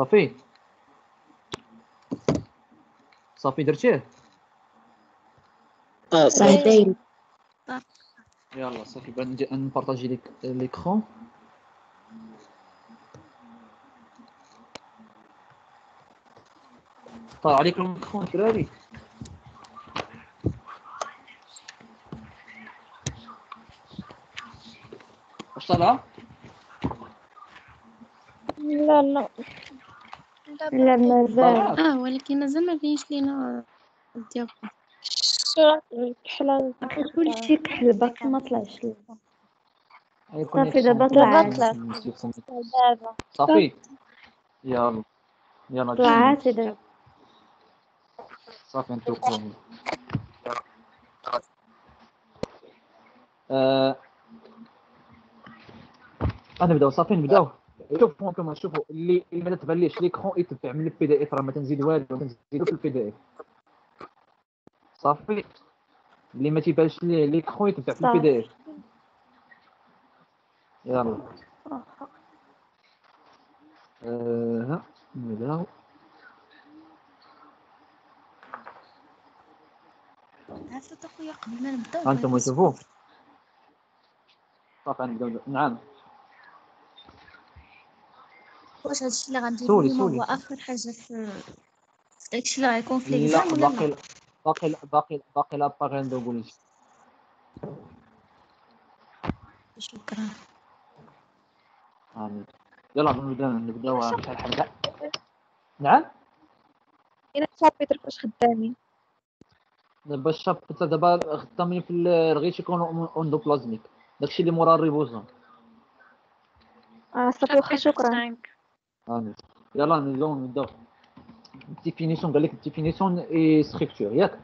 صافي. صافي درتيه آه صافي. داير يلا صافي نجي نبارطاجي ليك ليكرون. طلع عليكم الميكرون دراري واش طالعه لا لا. لا مازال آه ولكن مازال ما بينش لينا كحلة كلشي كحل باقي ما طلعش. صافي دابا طلعت. دابا صافي. يلا. يلا طلعات دابا صافي نتوكلوا آه... نبداو صافي نبداو شوفوا أنتم شوفوا اللي ما تبانليش l'écran يتبع من ال PDF راه ما تنزيد والو تنزيدو في ال PDF صافي. اللي ما تيبانش ليه l'écran يتبع في ال PDF يلا. آه... ها نبداو عرفت اخويا قبل ما نبداو أنتم شوفوا صافي نبداو نعم. واش هادشي اللي غنديرو اليوم. هو آخر حاجة في داكشي اللي غيكون في لا ليكزام ولا باقي لا باقي باقي باقي لاباغي ندوقو لك شكرا. آمين. يلا نبدأ نبداو حمزة. نعم؟ أنا صافي فاش خدامين دابا ال chap حتى دابا خدامين في ال- ال réticulum endoplasmique. داكشي اللي مورا الريبوزون آه صافي واخا شكرا. يلا نبداو نبداو définition قال لك définition et structure ياك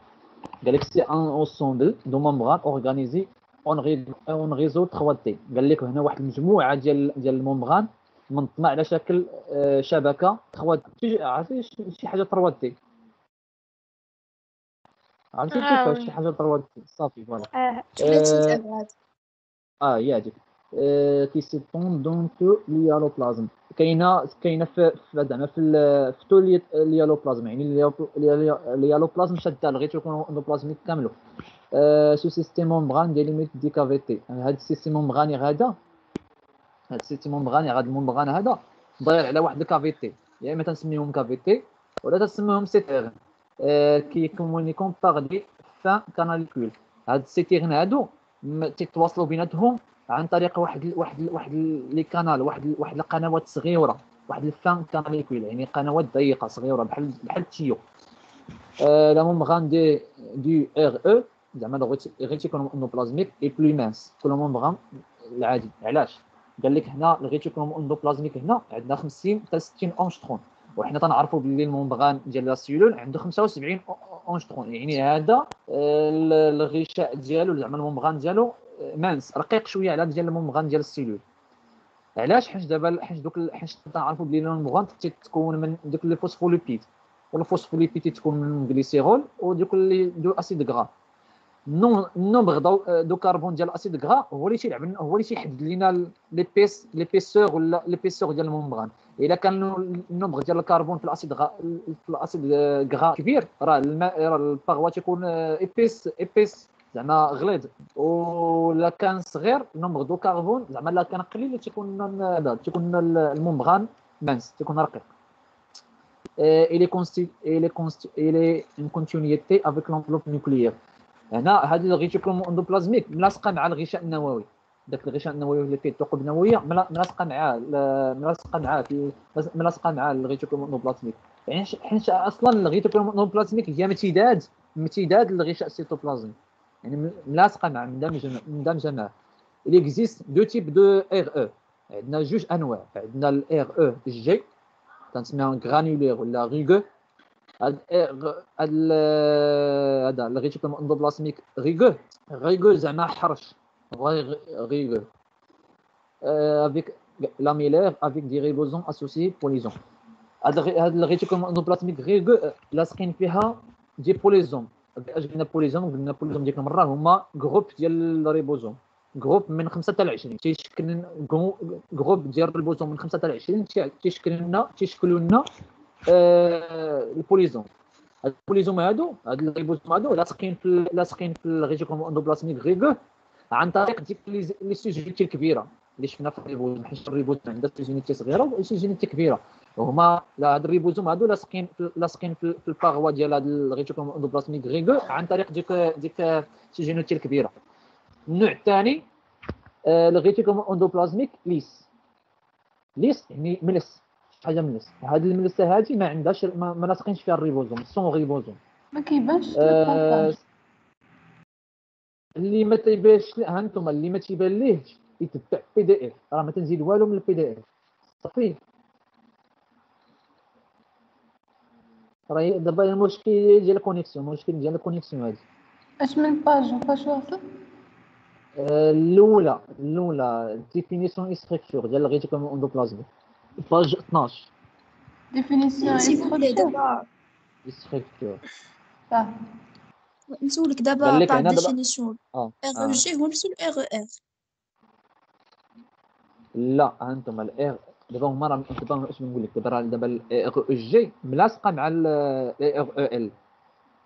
قال لك c'est un ensemble de membranes organisées en en réseau 3 D قال لك هنا واحد المجموعه ديال ديال ال membranes منظمه على شكل شبكه 3 D عرفتي شي- حاجة 3 D عرفتي كيفاش. شي حاجة 3 D صافي voilà آه ثلاثي آه، qui s'étend dans l'hyaloplasme كاينة كاينة في زعما في في tout l'- l'hyaloplasme يعني ال hyalo- ال hyalo- ال hyaloplasme شاده le réticulum endoplasmique كاملو ce système membranaire délimite des cavités هاد ال système membranaire هذا هاد ال système membranaire هاد ال membrane هذا داير على واحد ال cavité يا اما تنسميهم cavités ولا تنسميهم citernes آه qui communiquent par des fins canalicules هاد ال citernes هادو تيتواصلوا بيناتهم عن طريق واحد واحد واحد les canal واحد واحد القنوات صغيرة واحد ال fins canalicules يعني قنوات ضيقة صغيرة بحال بحال ال tuyau آه la membrane du du RE زعما réticulum endoplasmique est plus mince que la membrane العادي. علاش؟ قال لك هنا réticulum endoplasmique هنا عندنا 50 حتى 60 angströms وحنا تنعرفوا باللي ال membrane ديال la cellule عنده 75 angströms يعني هذا آه، ال- الغشاء ديالو زعما ال membrane ديالو mince رقيق شوية على ديال ال membrane ديال ال cellule. علاش؟ حيت دابا حيت دوك حيت تنعرفوا بلي ال membrane تتكون من دوك les phospholipides وال phospholipides تتكون من glycérol ودوك les deux acides gras ال nom- ال nombre de, de carbone ديال ال acide gras هو اللي تيلعب هو اللي تيحدد لنا l'épais- l'épaisseur ولا l'épaisseur ديال ال membrane إلا كان النومبر ديال الكربون في الأسيد في الأسيد غرا كبير راه راه ال paroi تيكون épaisse épaisse زعما غليظ. ولا كان صغير ال nombre de carbone زعما لا كان قليل تيكون هذا تيكون ال membrane mince تيكون رقيق. Il est consti- il est il est une continuité avec هنا هذه ال réticulum endoplasmique ملاصقة مع الغشاء النووي. داك الغشاء النووي اللي فيه الثقوب النوويه ملا- ملاصقة معاه ملاصقة معاه ملاصقة مع ال réticulum endoplasmique يعني حيت أصلا ال réticulum endoplasmique هي امتداد امتداد للغشاء السيتوبلازمي يعني م- ملاصقه معاه مندمجه مندمجه معاه il existe deux types de RE عندنا جوج أنواع. عندنا ال REG تنسميها granulaire ولا rugueux هاد هاد ال- هذا ال réticulum endoplasmique rugueux rugueux زعما حرش. rugueux avec lamellaire avec des ribosomes associés polysomes هاد ال ré- هاد ال réticulum endoplasmique rugueux لاصقين فيها des polysomes اش قلنا polysome قلنا polysome ديك المرة هما groupe ديال ال ribosomes. groupe من 5 حتى ل 20 تيشكل groupe ديال ال ribosomes من 5 حتى ل 20 تي- تيشكل لنا تيشكلوا لنا آه، ال polysome. هاد ال polysomes هادو هاد ال ribosomes هادو لاصقين في لاصقين في ال réticulum endoplasmique rugueux عن طريق ديك les sous-unités الكبيرة. اللي شفنا في الريبوزوم؟ حيت الريبوزوم عندها sous-unité صغيره و sous-unité كبيرة. وهما هاد ال ribosomes هادو لاصقين لاصقين في ال paroi ديال هاد ال réticulum endoplasmique rugueux عن طريق ديك ديك ال sous-unité الكبيره النوع الثاني آه، ال réticulum endoplasmique lisse. lisse يعني ملس. شي حاجة ملس. هاد الملسة هادي ما عندهاش ما, ما لاصقينش فيها ال ribosomes sans ribosomes. ما كيبانش آه، اللي ما تيبانش ها أنتم اللي ما تيبان ليهش. يتبع PDF راه ما تنزيد والو من ال PDF صافي. راه دابا المشكل ديال ال connexion المشكل ديال ال connexion هادي. أش من باج فاش واصل آه، الأولى الأولى ديفينيسيون ستركتور ديال الريتيكولوم اندوبلازميك باج 12 ديفينيسيون سيبولي دابا. ستركتور نسولك دابا باغ ديفينيسيون ار. أو جي هو نفسو الار أو ار لا ها أنتم الاير دابا هما راه دابا اش نقول لك دابا راه دابا الاير أو جي ملاصقة مع الاير أو ال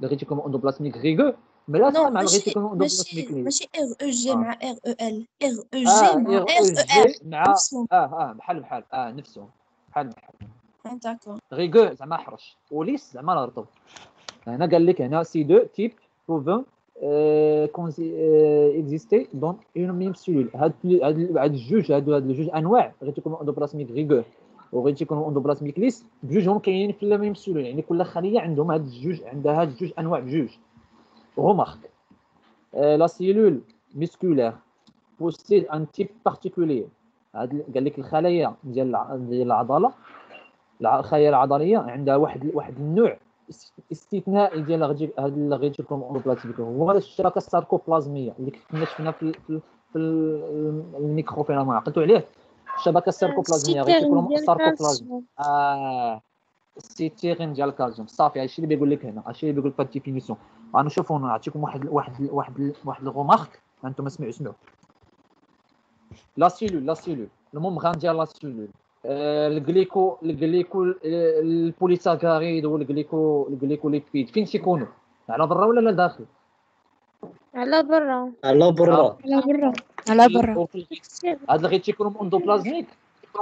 ال réticulum endoplasmique rugueux ملاصقة مع ماشي ال réticulum endoplasmique ماشي REG آه. مع ار أو ال ار أو جي مع ار أو أو جي مع آه آه بحال بحال آه نفسهم. بحال بحال. d'accord rugueux زعما حرش. و lisse زعما رطب هنا قال لك هنا ces deux types peuvent exister dans une même cellule هاد هاد الجوج هادو هاد الجوج أنواع. réticulum endoplasmique rugueux و réticulum endoplasmique lisse بجوجهم كاينين في ال même cellule يعني كل خلية عندهم هاد الجوج عندها هاد الجوج أنواع بجوج. Euh, la cellule musculaire possède un type particulier. هاد قال لك الخلايا ديال الع- ديال العضلة. الع- الخلايا العضلية عندها واحد واحد النوع. استثنائي ديال هاد ال réticulum endoplasmique هو الشبكه الساركوبلازمية اللي كنا شفنا في في في ال- ال microfilament عقلتوا عليه؟ الشبكة الساركوبلازمية. ساركوبلازمي آه. ال citernes ديال الكالسيوم صافي هادشي اللي بيقول لك هنا. هادشي اللي بيقول لك في ال définition. غنشوفوا نعطيكم واحد واحد واحد واحد الغومارك. أنتم اسمعوا اسمعوا لا سيلول لا سيلول الممغان ديال لا سيلول آه، الجليكو الجليكو آه، البوليساكاريد والجليكو الجليكوليبيد فين تيكونوا على برا ولا لا داخل؟ على برا. على برا. على برا. على برا. هاد الغيتيكولوم اندوبلازميك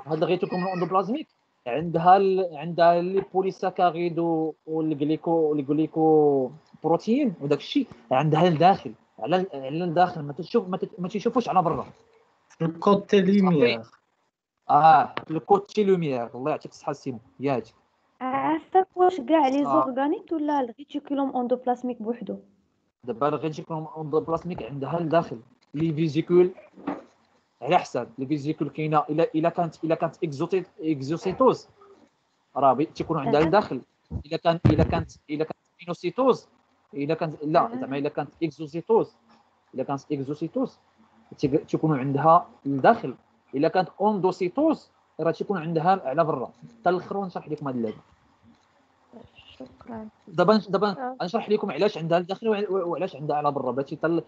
هاد الغيتيكولوم اندوبلازميك عندها ال... عندها لي بوليساكاريد والجليكو الجليكو بروتين وداك الشيء. عندها لداخل على على الداخل ما تشوف ما, تيشوفوش على برا. الكوتي ليميير آه الكوتي لوميير. الله يعطيك الصحة سيمو. ياك عرفتك واش كاع لي آه. زورغانيت ولا الريتيكولوم اندوبلازميك بوحدو؟ دابا الغيتيكولوم اندوبلازميك عندها لداخل. لي فيزيكول على حساب. لي فيزيكول كاينة إلا إلا كانت إلا كانت اكزوتيت اكزوسيتوز راه تيكون عندها أها. لداخل. إلا كان إلا كانت إلا كانت endocytose إلا كانت لا. زعما إلا كانت exocytose إلا كانت exocytose تيك- تيكون عندها لداخل. إلا كانت endocytose راه تيكون عندها على برا. حتى الآخر ونشرح لكم هذا اللعبة. شكرا. دابا دابا آه. غنشرح لكم علاش عندها لداخل وع- وعلاش عندها على برا. بغيتي حتى.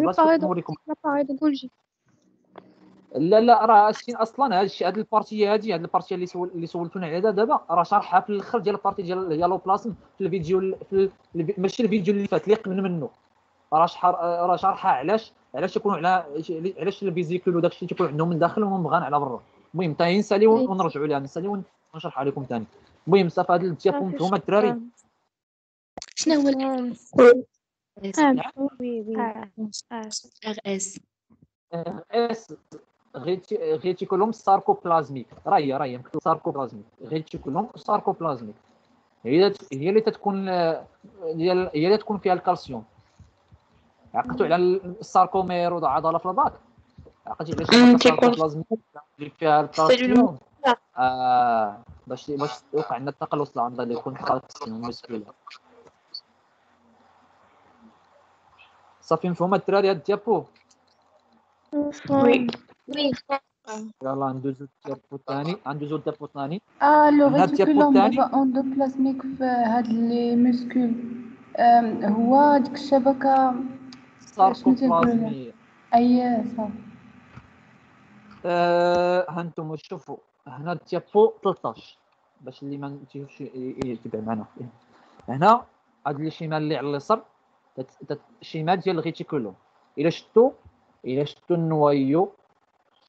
بلاصتو نوريكم. لا لا راه أصلا هاد الشيء البارتيه هادي هاد البارتيه اللي سول اللي سولتونا عليها دابا راه شارحها في الآخر ديال البارتي ديال ديال بلاسم في الفيديو ال- في ال- ماشي الفيديو اللي فات اللي قبل منه. راه شحر راه شارحها علاش علاش يكونوا على علاش الفيزيكول وداك الشيء تيكون عندهم من داخل ومبغان على برا. المهم تا نساليو ونرجعوا لها نساليو ونشرحها لكم ثاني المهم صافي هاد التيابون هما الدراري شنو هو نعم نعم. oui oui آه. R S S réti- réticulum sarcoplasmique. راه هي راه هي مكتوب sarcoplasmique. réticulum sarcoplasmique. هي هي اللي تتكون آه، ديال هي اللي تكون فيها الكالسيوم. عقلتوا على الـ sarcomère ولا عضلة في الباك عقلتي علاش مم، الشبكة تيكون الـ sarcoplasmique اللي فيها الكالسيوم آه. باش باش يوقع عندنا التقلص العضلي اللي يكون كالسيوم musculaire صافي مفهومه الدراري هاد الديابو وي. يلا ندوزو الديابو الثاني غندوزو الديابو الثاني آه لو ريتيكولوم اندوبلازميك في هاد لي مسكول هو ديك لها؟ ساركوبلازمية أي صافي آه هانتوما شوفوا. هنا التيابو 13 باش اللي ما تيجيش يتبع معنا. هنا هاد schéma اللي على اليسار. schéma ديال الـ réticulum إلا شفتوا إلا شفتوا الـ noyau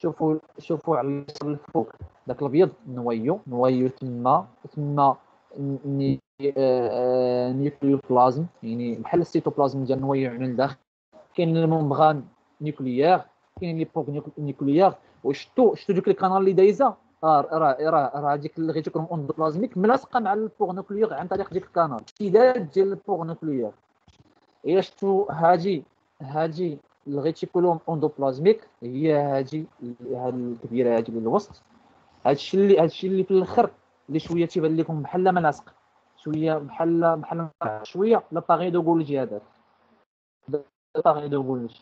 شوفوا شوفوا على اليسار الفوق داك الأبيض noyau. noyau تما تما ني- آه، nucléoplasme. يعني بحال الـ cytoplasme ديال الـ noyau من الداخل. كاين الـ membrane nucléaire كاين les pores nucléaires وشتو شتو ديك القناه اللي دايزة؟ آه راه راه راه هذيك الـ réticulum endoplasmique ملاصقة مع الـ pore nucléaire عن طريق ديك القناه امتداد ديال الـ pore nucléaire الا شفتو هادي هادي الـ réticulum endoplasmique هي هادي هاد الكبيرة هادي اللي الوسط. هادشي اللي هادشي اللي في الأخر اللي شوية تيبان لكم بحال ملاصق. شوية بحال بحال شوية l'appareil de Golgi هذاك l'appareil de Golgi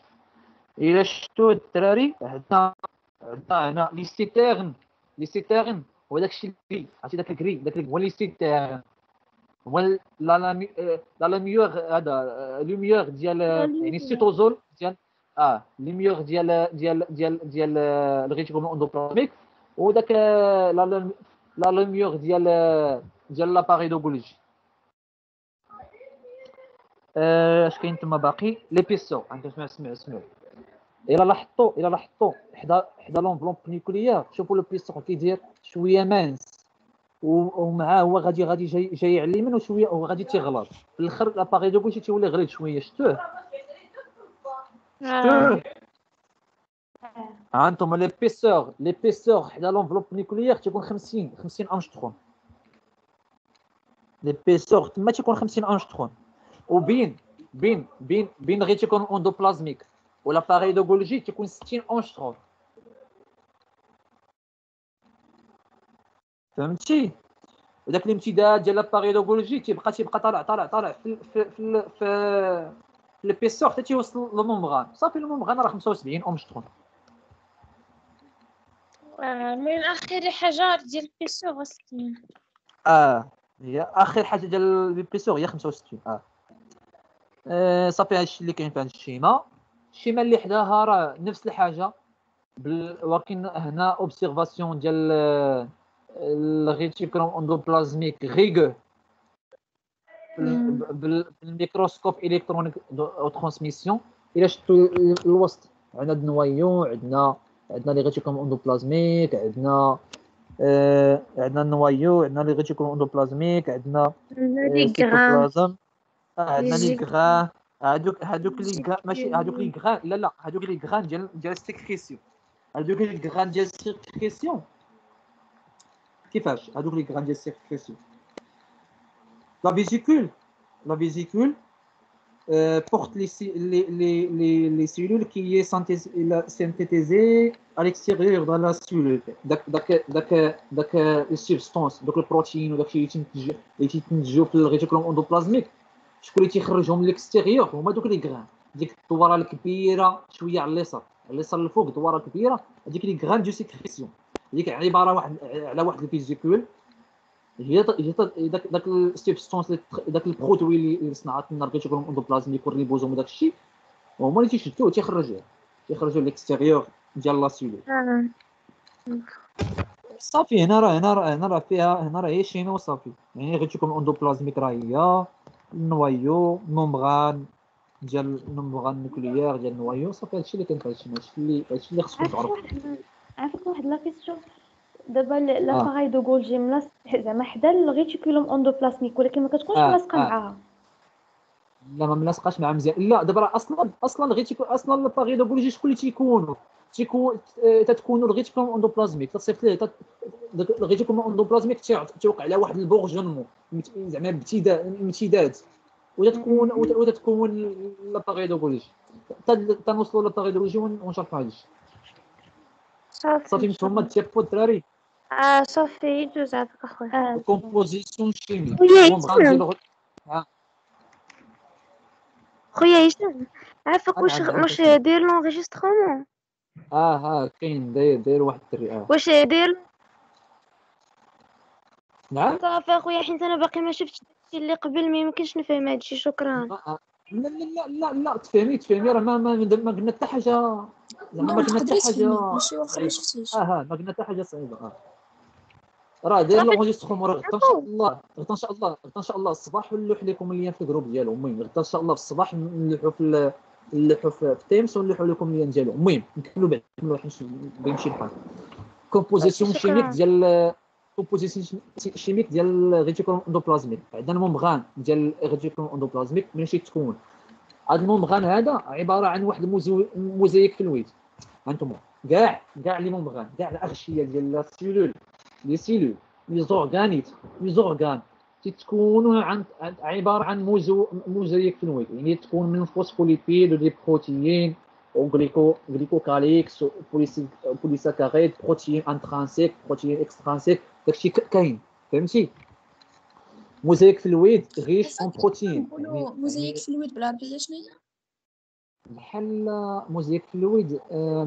الا شفتو الدراري عندنا عندنا هنا لي سيتيرن لي سيتيرن هو داك الشيء اللي عرفتي داك الكري داك ال- هو لي سيتيرن هو ال- لا لا مي- آه، لا لوميور هذا آه، لوميور ديال يعني السيتوزول ديال آه لوميور ديال ديال ديال ديال آه، الريتيكولوم اندوبلازميك وداك آه، لا لوم- لا لوميور ديال آه، ديال لاباري دو غولجي آه، اش كاين تما باقي؟ ليبيسور عندك سمع سمع سمع إلا لاحظتوا إلا لاحظتوا حدا حدا لونفلوب نيكليير شوفوا لو بيستون كيدير شوية مانس. ومعاه هو غادي غادي جاي جاي على اليمين وشويه هو غادي تيغلط. في الآخر لاباغي دو كلشي تيولي غليظ شوية. شفتوه؟ شفتوه؟ ها أنتم لي بيسور لي بيسور حدا لونفلوب نيكليير تيكون 50 50 انشترون لي بيسور تما تيكون 50 انشترون وبين بين بين بين غير تيكون اندوبلازميك ولاباري دو غولجي تيكون 60 انشترون فهمتي وداك الامتداد ديال لاباري دو غولجي تيبقى تيبقى طالع طالع طالع في في في في, في ليبيسور حتى تيوصل للممبران صافي الممبران راه 75 انشترون آه، من آخر حاجة ديال البيسو غسلين آه هي اخر حاجة ديال l'épaisseur هي 65 آه, صافي هادشي اللي كاين في هاد الـ schéma. الـ schéma اللي حداها راه نفس الحاجة. ولكن هنا observation ديال آه، الـ réticulum endoplasmique بال- بالميكروسكوب إلكترونيك أو ترانسميسيون إلى شفتوا ال- الوسط. عندنا الـ noyau عندنا عندنا les réticulums endoplasmiques عندنا آه عندنا ال noyau عندنا le réticulum endoplasmique عندنا les آه، عندنا les les زيك- grains هادوك هادوك les grains ماشي زيك- هادوك les grains لا لا هادوك les grains ديال ديال ال sécrétion. هادوك les grains ديال ال sécrétion. كيفاش؟ هادوك les grains ديال ال sécrétion. la vésicule la vésicule euh, porte les, ci- les, les, les, les cellules qui est synthés- la- synthétisées à l'extérieur de la cellule. Donc, donc, donc, donc, les substances, donc les protéines, donc, اللي تينتج- اللي تيتنتجوا في ال réticulum endoplasmique شكون اللي تيخرجهم ل l'extérieur؟ هما دوك les grains. ديك الدوارة الكبيرة شوية على اليسار. على اليسار الفوق دوارة كبيرة هذيك les grains de sécrétion. هذيك عبارة واحد على واحد ال vésicule هي هي داك داك ال substance داك ال produit اللي صنعت لنا ال réticulum endoplasmique وال ribosome وداك الشيء. هما اللي تيشدوه تيخرجوه تيخرجوا ل l'extérieur ديال la cellule. آه. صافي هنا راه هنا راه هنا راه فيها هنا راه هي schéma وصافي. يعني ريتيكولوم اندوبلازميك راه هي النوايو الممبران ديال الممبران نوكليير ديال النوايو صافي هادشي اللي كاين في هادشي اللي هادشي اللي خصكم تعرفوا عرفت واحد la question دابا l'appareil de Golgi ملاصق زعما حدا ال réticulum endoplasmique ولكن ما كتكونش آه، ملاصقة آه. معاها. لا ما ملاصقاش مع مزيان. لا دابا أصلا أصلا غيتيكون أصلا l'appareil de Golgi شكون اللي تيكونوا تيكون تتكونوا ال réticulum endoplasmique تصيفط ليه ال réticulum endoplasmique توقع على واحد ال bourgeonnement مت- زعما امتداد امتداد وتتكون وت- وتتكون الباغيدوغولوجي تنوصلوا للباغيدوغولوجي ونشرحوا هذا الشيء صافي صافي نتوما تيابو الدراري آه صافي دوز عافاك اخويا آه composition الغ- خويا هشام عافاك واش واش عاد. داير l'enregistrement آه آه كاين داير داير واحد الدري آه واش داير نعم؟ صافي أخويا حيت أنا باقي ما شفتش داكشي اللي قبل ما يمكنش نفهم هادشي. شكرا. آه، آه. لا لا لا لا لا تفهمي تفهمي. راه ما ما ما قلنا حتى حاجة. زعما ما قلنا حتى حاجة. ماشي واخا ما شفتيش. آه ما قلنا حتى حاجة صعيبة. آه. راه داير l'enregistrement راه غدا إن شاء الله غدا إن شاء الله غدا إن شاء الله الصباح نلوح لكم le lien في ال groupe ديالو المهم غدا إن شاء الله في الصباح نلوحوا في نلوحوا في في Teams ونلوحوا لكم le lien ديالو. المهم نكملوا بعد. نلوح بيمشي الحال composition. chimique ديال composition chimique ديال réticulum endoplasmique عندنا ال membrane ديال réticulum endoplasmique ماشي تكون. هذا ال membrane هذا عبارة عن واحد ال mosa- mosaïque fluide هانتوما. كاع كاع les membranes كاع الأغشية ديال ال cellule les cellules les organites les organes تتكونوا عن عبارة عن mosa mosaïque fluide يعني تكون من phospholipides و des protéines و glyco glycocalyx polysaccharides protéines intrinsèques protéines extrinsèques. داكشي كاين. فهمتي؟ mosaïque fluide riche en protéines نقولوا mosaïque fluide بالعربيه شنو هي؟ بحال mosaïque fluide آه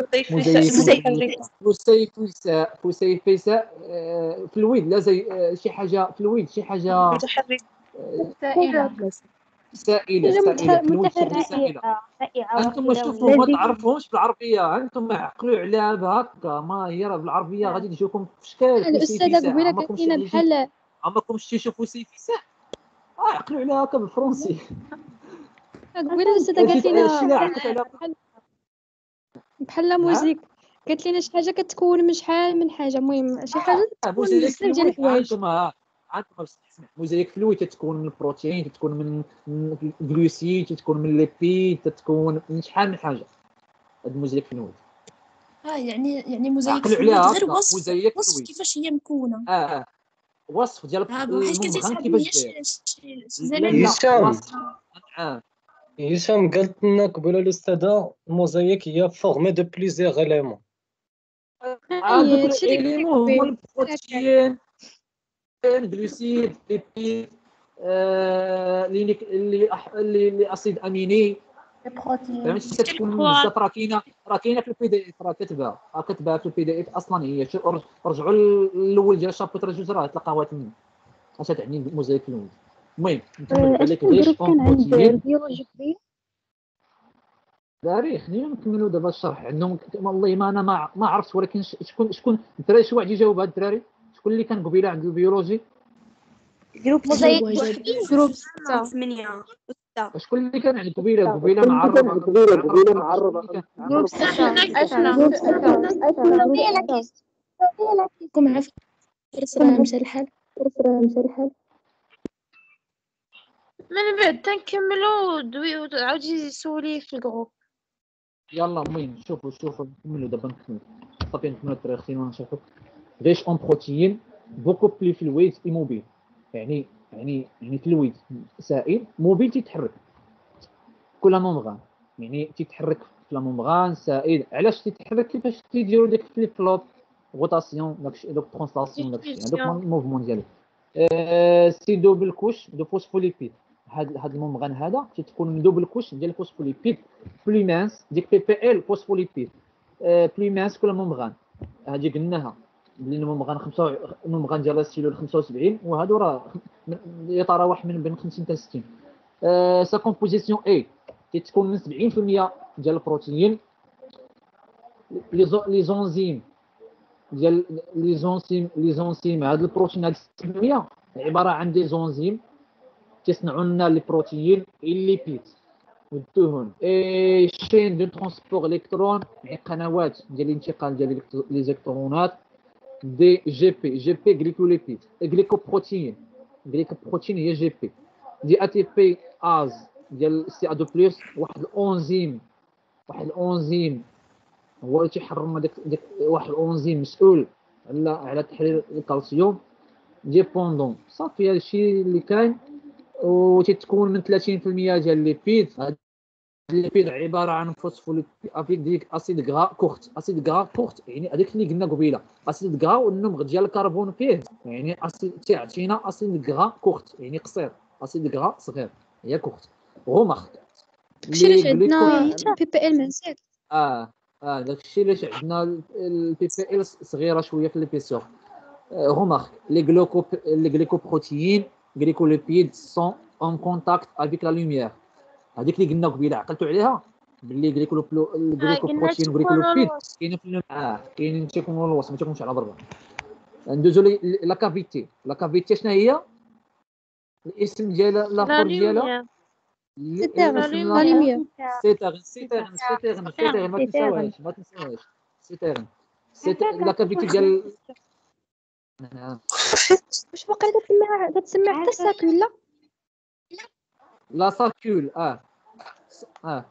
ما فسيفساء فسيفساء آه، fluide لا زي آه، شي حاجة fluide شي حاجة متحرك. سائلة. سائلة سائلة سائلة. أنتم شوفوا ما تعرفوش بالعربية. أنتم عقلوا عليها بهكا ما هي راه بالعربية غادي تجيكم في شكال الأستاذة قبيلة قالت لنا بحال عمركم شتي شوفوا سيفساء عقلوا عليها هكا بالفرنسي. قبيلة الأستاذة قالت لنا بحال بحال موزيك. قالت لنا شي حاجة كتكون من شحال من حاجة. المهم شي آه، تكون موزايك بزاف ديال الحوايج. أنتم آه، أنتم اسمع mosaïque fluide تتكون من البروتين تتكون من من ال glucides تتكون من lipides تتكون من شحال من حاجة. هاد mosaïque fluide آه يعني يعني موزايك غير وصف وصف. كيفاش هي مكونة. آه آه. وصف ديال آه الممغان كتسحب كيفاش؟ داير لا لا. وصف آه. هشام قالت لنا قبيله الأستاذة الموزايك هي فورمي دو بليزيغ اليمون هذوك الاليمون هما. البروتين الجلوسيد ليبيد آه، اللي اللي أح- اللي اللي اسيد أميني. البروتين. بزاف راه كاينة راه كاينة في البي دي اف راه كتبها راه كتبها في البي دي اف أصلا هي. رجعوا للاول ديال الشابتر جوج راه تلقاوها تما اش تعني موزايك الأول. المهم نكمل عليك أشكون غير جروب قبيل داري خلينا نكملوا دابا الشرح عندهم والله ما أنا ما ما عرفت ولكن شكون شكون الدراري شي واحد يجاوب هاد الدراري شكون اللي كان قبيله عند البيولوجي جروب جروب ثمانية شكون اللي كان عند قبيله قبيله معربه قبيله قبيله معربه جروب ستة أشنا كم عارف فرس راه مشى الحال راه مشى الحال من بعد تنكملوا دوي عاودي سولي في الجروب. يلا المهم شوفوا شوفوا نكملوا دابا نكملوا. صافي نكملوا التاريخين ونشوفوا ريش اون بروتين بوكو بلي فلويد ايموبيل يعني يعني يعني فلويد سائل موبيل تيتحرك. كل membrane يعني تيتحرك في la membrane سائل. علاش تيتحرك؟ كيفاش تيديروا ديك flip-flop rotation داكشي دوك translation داكشي. هذوك diffusion. ال mouvement ديالو. آه، c'est double couche de phospholipides هاد هاد ال membrane هذا تتكون من double couche ديال ال phospholipides plus mince ديك BPL phospholipides آه، plus mince que la membrane هادي قلناها. بلي ال membrane 5 ال membrane ديال ال cellule 75 وهادو راه يتراوح من بين 50 حتى 60 آه، sa composition est تتكون من 70% ديال البروتين les en- les enzymes ديال les enzymes les enzymes هاد البروتين هاد 60% عبارة عن des enzymes تصنعوا لنا les protéines ال lipides. والدهن et chaîne de transport électrons يعني قنوات ديال الانتقال ديال إلكترونات des GP. GP glycolipides glycoprotéines glycoprotéines هي GP. des ATPases ديال Ca deux plus واحد الانزيم واحد الانزيم هو اللي تيحرر داك واحد الانزيم مسؤول على على تحرير الكالسيوم. dépendant صافي هادشي اللي كاين. وتتكون من 30% ديال ال lipides هاد ال lipides عبارة عن ديك acides gras courts acides gras courts يعني هذاك اللي قلنا قبيلة. acides gras وال nombre ديال الكربون فيه. يعني acide تيعطينا acides gras courts يعني قصير. acide gras صغير. هي court remarque داكشي علاش عندنا BPL mince آه. آه. داكشي علاش عندنا ال BPL صغيرة شوية في l'épaisseur remarque les glyco les glycoprotéines glycolipides sont en contact avec la lumière. هذيك اللي قلنا قبيلة عقلتوا عليها؟ باللي غليكولو غليكو قلنا بروتين بيد الوسط. كاينين في الم- آه كاينين تيكونوا الوسط ما تيكونش على برا ندوزو لي لا كافيتي. لا كافيتي شنو هي؟ الاسم ديال لا الآخر ديالها؟ سيتيغن. سيتيغن سيتيغن سيتيغن. ما تنساوهاش ما تنساوهاش. سيتيغن. لا كافيتي ديال نعم. واش باقي كتسمع كتسمع حتى الساكول لا la saccule آه. آه.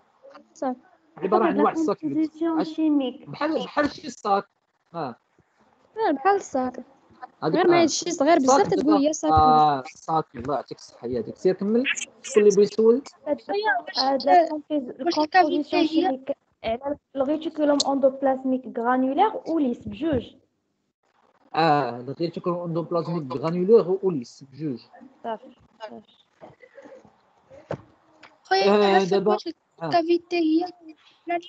صافي عبارة عن واحد ال saccule بحال بحال شي sac آه. آه، بحال ال sac غير ما آه. هادشي صغير بزاف صافي تتقول هي saccule آه صافي الله يعطيك الصحة. هي هذيك سير كمل. شكون اللي بغى يسول هذا على ال réticulum endoplasmique granulaire و lisse بجوج. آه غير تكون endoplasmique granulaire و lisse بجوج صافي صافي. خويا دابا-. ال cavité هي لا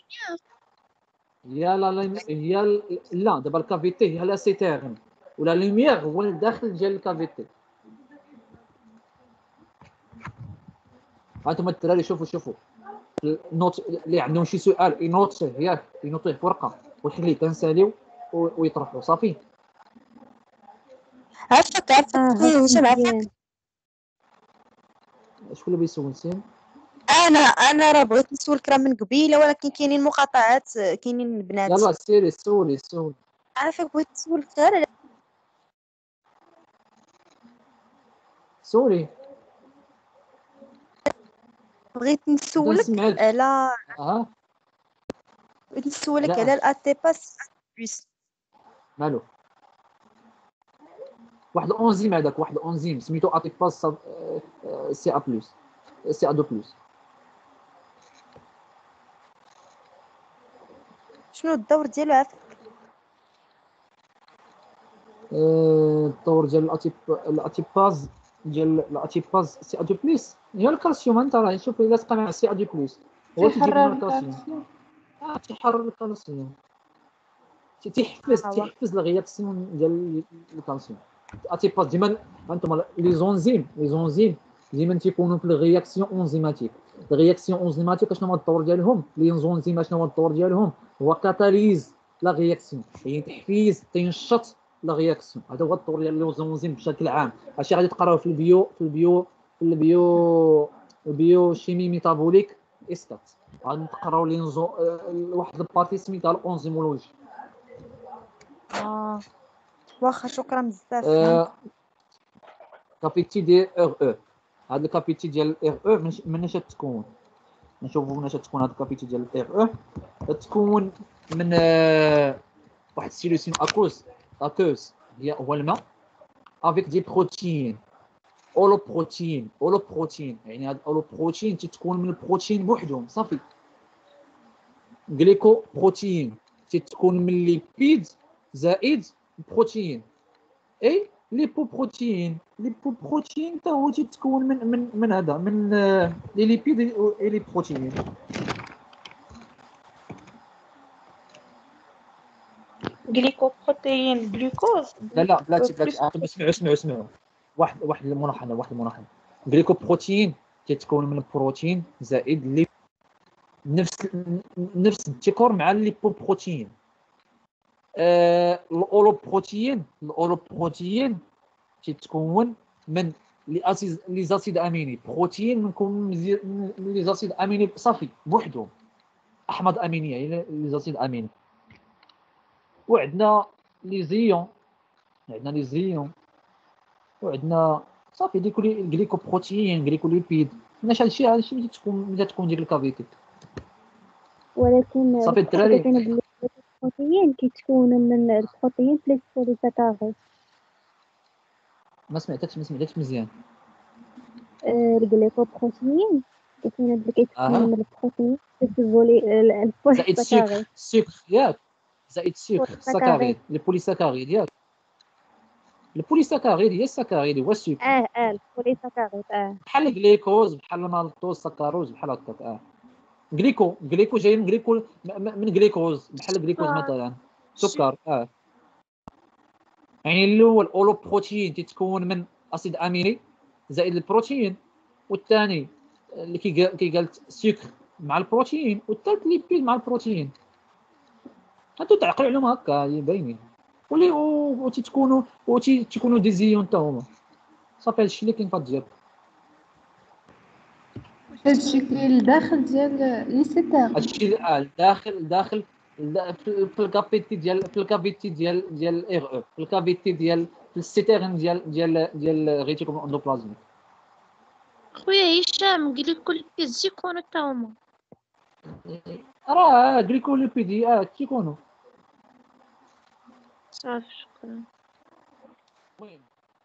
هي لا هي ال- لا دابا ال cavité هي la citerne و la lumière هو الداخل ديال ال cavité هانتوما الدراري شوفوا شوفوا. النوت اللي عندهم شي سؤال. ينوتيه ياك ينوتيه في ورقه ويخليه تنساليو ويطرحوا. صافي. شكون اللي بيسول سين أنا أنا راه بغيت نسولك راه من قبيلة ولكن كاينين مقاطعات كاينين البنات. يلا سيري سولي سولي عارفك بغيت نسولك غير سولي بغيت نسولك على آه بغيت نسولك. على ال ATPase plus مالو. واحد الانزيم هذاك واحد الانزيم سميتو ATPase Ca plus Ca 2 plus. شنو الدور ديالو عارف آه، الدور ديال ال ATP- ال ATPase ديال ال ATPase Ca 2 plus. هي الكالسيوم أنت راه شوف إلا تلاقى مع Ca 2 plus. هو تيجيب لنا الكالسيوم. تيحرر الكالسيوم. تي- تيحفز آه، تيحفز ال réaction ديال الكالسيوم. ATPase ديما هانتوما les enzymes les enzymes. ديما تيكونوا في ال réaction enzymatique ال réaction enzymatique شنو هو الدور ديالهم؟ les enzymes شنو هو الدور ديالهم؟ هو catalyse la réaction. يعني تحفيز تنشط la réaction. هذا هو الدور ديال les enzymes بشكل عام. هادشي غادي تقراوه في ال bio في ال bio في ال bio ال biochimie métabolique إسكات. غادي تقراو لي. آه، واحد ال partie سميتها ال enzymologie. آه. واخا شكرا بزاف آه، cavité ديال RE هاد ال cavité ديال RE من اش تكون؟ نشوفوا من تكون هاد ال cavité ديال RE تكون من آه، واحد ال solution aqueuse. aqueuse هي هو الماء avec des protéines holoprotéines holoprotéines يعني هاد holoprotéines تتكون من البروتين بوحدهم صافي. glycoprotéines تتكون من lipides زائد بروتين. et lipoprotéines lipoprotéines حتى هو تيتكون من من من هذا من آه، les lipides و les protéines. glycoprotéines جلوكوز لا لا بلاتي بلاتي اسمعوا اسمعوا اسمعوا واحد واحد الملاحظه واحد الملاحظه glycoprotéine تيتكون من البروتين زائد لي نفس نفس الديكور مع ال lipoprotéine ال holoprotéine ال holoprotéine تتكون من les acides acides aminés. بروتين منكم من les acides aminés صافي بوحدهم أحماض أمينية هي les acides aminés. وعندنا les ions عندنا les ions. وعندنا صافي ديك les ال glycoprotéine glycolipides ماش هادشي هادشي ملي تكون ملي تكون ديك ال cavité ولكن صافي الدراري. كاين بلي البروتين كيتكون من البروتين plus polysaccharide ما سمعتكش ما سمعتكش مزيان. آه، ال glycoprotéine كاين بلي كيتكون أها. من ال poly زائد السكر السكر ياك. زائد السكر. ال saccharide ال polysaccharide ياك ال polysaccharide هي ال saccharide هو السكر. أه أه ال polysaccharide أه. بحال الجليكوز بحال ال maltose sucrose بحال هكاك أه. gluco gluco جاي من gluco من جليكوز بحال الجليكوز مثلا. سكر آه. يعني الأول holoprotéine تتكون من acides aminés زائد البروتين والثاني اللي كي قال- كي قالت سكر مع البروتين والثالث lipide مع البروتين. هادو تعقلوا عليهم هكا باينين واللي و- و تيتكونوا و تي- تيكونوا des ions حتى هما. صافي هادشي اللي كاين في هاد الديال هادشي كاين لداخل ديال les citernes هادشي آه، داخل داخل دا- في ال cavité ديال في ال cavité ديال ديال ال RE في ال cavité ديال في ال citerne ديال ديال ديال réticulum endoplasmique خويا هشام قال لك كل بيز يكونوا تا هما؟ راه glycolipides آه تيكونوا صافي شكرا.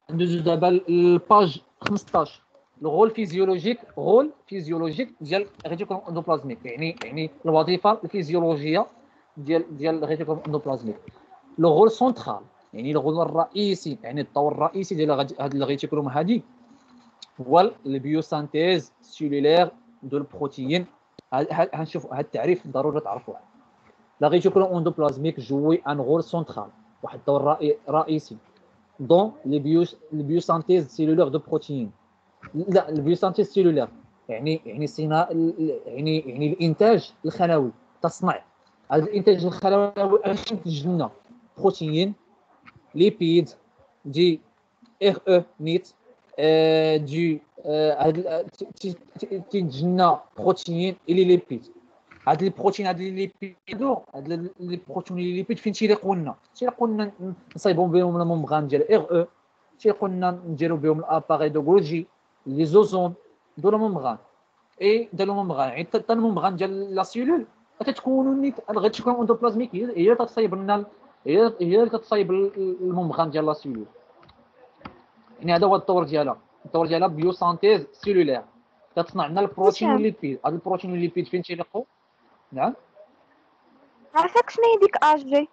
ندوزو دابا ال page 15 rôle physiologique rôle physiologique ديال réticulum endoplasmique يعني يعني الوظيفة الفيزيولوجية ديال ديال réticulum endoplasmique rôle central يعني ال rôle الرئيسي يعني الدور الرئيسي ديال هاد ال réticulum هادي هو ال biosynthèse cellulaire de البروتين غنشوف هاد التعريف ضروري تعرفوه. la réticulum endoplasmique joue un rôle central واحد الدور رئي- رئيسي. bio les biosynthèse cellulaire de protéines لا ال biosynthèse cellulaire يعني يعني صناعه ال- يعني يعني الإنتاج الخلوي تصنع هذا الإنتاج الخلوي اش ينتج لنا بروتين lipides دي RE نيت آه، دي آه، هاد ت- ت- ت- تنتج لنا بروتين et les lipides. هاد البروتين هاد les lipides هادو هاد les protéines les lipides فين تيليقوا لنا تيليقوا لنا نصايبهم بهم ال membrane ديال RE تيليقوا لنا نديرو بهم ال appareil de lysosomes de la membrane et de la membrane يعني حتى ال membrane ديال la cellule تتكون نيت réticulum endoplasmique هي اللي تتصايب لنا هي اللي تتصايب ال- ال membrane ديال la cellule يعني هذا هو الدور ديالها الدور ديالها biosynthèse cellulaire كتصنع لنا البروتين. وال lipides هاد البروتين وال lipides فين تيليقوا نعم عرفتك شنو هي ديك AG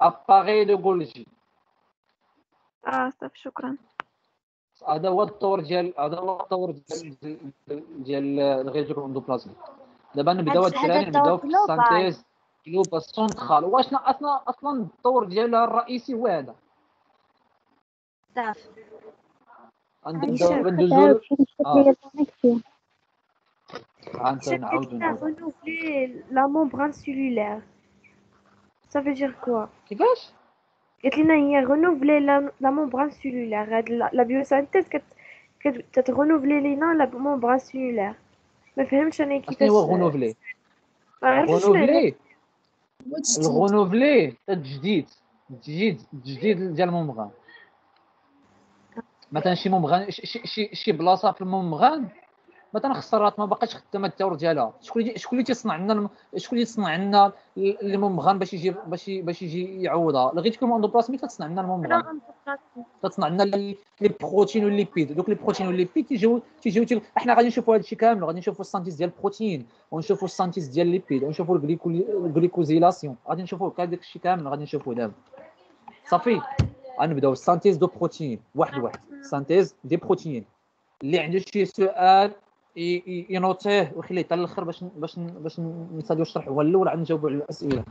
appareil de Golgi آه صافي شكرا هذا هو الدور ديال هذا هو الدور ديال ديال- ديال ال réticulum endoplasmique دابا نبداو الدراري نبداو في. ال synthèse globale centrale واش أصلا أصلا الدور ديالها الرئيسي هو هذا. بزاف غنبداو نعاودو renouveler la membrane cellulaire. Ça veut dire quoi? كيفاش؟ قالت لنا هي renouveler la, la membrane cellulaire. هاد la, la biosynthèse كت كت تت renouveler لينا la membrane cellulaire. ما فهمتش أنا كيفاش شنو هو renouveler ما عرفتش شنو هي. renouveler ال renouveler التجديد التجديد التجديد ديال ال membrane مثلا شي membrane شي شي- شي شي بلاصه في ال membrane مثلا خسرات ما باقاش خدامه الدور ديالها. شكون اللي شكون اللي تيصنع لنا شكون اللي تصنع لنا ال membrane باش يجي باش باش يجي يعوضها؟ le réticulum endoplasmique تصنع لنا ال membrane تصنع لنا les protéines وال lipides دوك les protéines وال lipides تيجيو تيجيو تي... إحنا غادي نشوفوا هذا الشيء كامل غادي نشوفوا ال synthèse ديال البروتين ونشوفوا ال synthèse ديال ال lipides ونشوفوا ال glycosylation غادي نشوفوا داك الشيء كامل غادي نشوفوه دابا. صافي غنبداو ال synthèse de protéines واحد واحد. synthèse des protéines. اللي عنده شي سؤال ينوتيه ويخليه حتى الآخر باش باش باش نساليو الشرح. هو الأول عاد نجاوبوا على الأسئلة.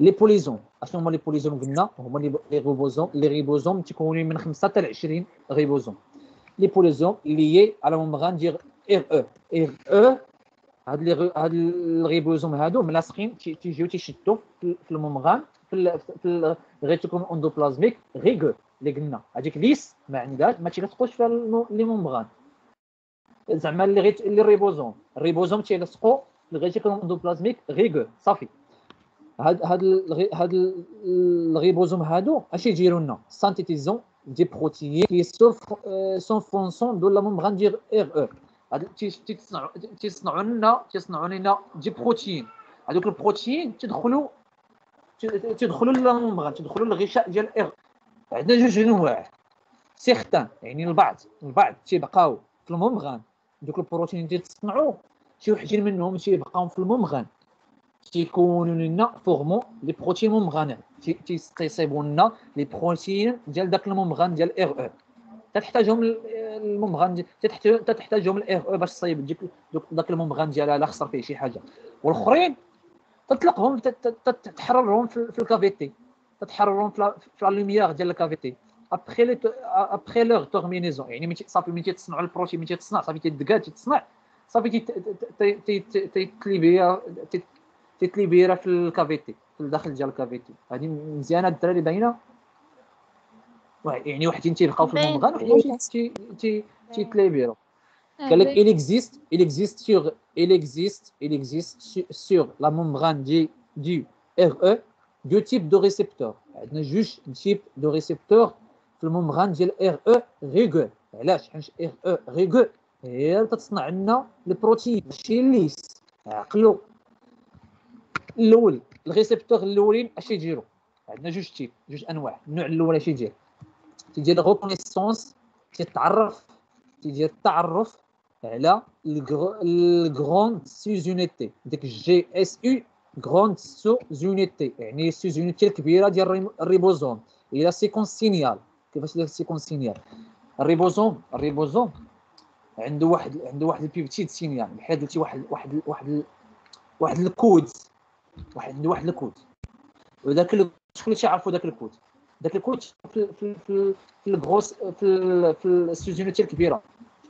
les polysomes اشنو هما les polysomes قلنا. هما les les ribosomes les ribosomes تيكونوا من 5 حتى ل 20 ribosomes. les polysomes liés على membrane ديال RE RE هاد les هاد ال ribosomes هادو ملاصقين تي- تيجيو تيشدوا في في ال membrane في في ال réticulum endoplasmique rugueux اللي قلنا. هذيك lisse ما عندهاش ما تيلصقوش الم- les membranes زعما اللي غيت اللي ال ribosomes ال ribosomes تيلصقوا ال réticulum endoplasmique rugueux صافي. هاد هاد هاد ال- الريبوزوم هادو اش يديروا لنا؟ synthétisent des protéines qui sont fonction de la membrane ديال RE هاد تيصنعوا لنا تيصنعوا لنا des protéines هادوك ال protéines تيدخلوا تي- تيدخلوا لل membrane تيدخلوا للغشاء ديال RE عندنا جوج انواع certains يعني البعض البعض تيبقاو في ال membrane دوك البروتين اللي تيتصنعوا شي وحدين منهم تيبقاو في ال membrane تيكونوا لنا forment les protéines membranaires تيصيبوا لنا les protéines ديال داك ال membrane ديال RE تتحتاجهم ال- ال membrane دي- تتحتاج- تتحتاجهم ال RE باش تصايب ديك داك ال membrane ديالها لا خسر فيه شي حاجة. والأخرين تطلقهم تت- تت- تحررهم في في ال cavité. تتحررهم في la lumière ديال ال cavité. après les après leur terminaison يعني ملي صافي ملي تيتصنعوا البروتين ملي تيتصنع صافي تيدكا تيتصنع. صافي تيتليبيا تيتليبيرا في الكافيتي في الداخل ديال ال cavité. هذه مزيانة الدراري باينة؟ يعني وحدين تيبقاو في باين. ال membrane وحدين تي تي تيتليبيرو قال لك il existe il existe sur il existe il existe sur, sur la membrane du du RE deux types de récepteurs. عندنا جوج types de récepteurs في ال membrane ديال RE rugueux علاش؟ حيت RE rugueux هي اللي تتصنع لنا البروتين ماشي ال lisse. عقلوا الأول ال récepteur الأولين اش يديروا عندنا جوج types جوج أنواع. النوع الأول اش يدير؟ تيدير reconnaissance تيتعرف تيدير التعرف على ال grande sous-unité. ديك GSU grande sous-unité يعني ال sous-unité الكبيرة ديال الريبوزوم. هي séquence signal. كيفاش دير séquence signal الريبوزوم الريبوزوم. عنده واحد عنده واحد ال peptide signal بحال قلتي واحد واحد واحد واحد الكود. واحد عنده واحد الكود. وذاك شكون اللي تيعرفوا ذاك الكود؟ ذاك الكود في في في في في في الكبيرة.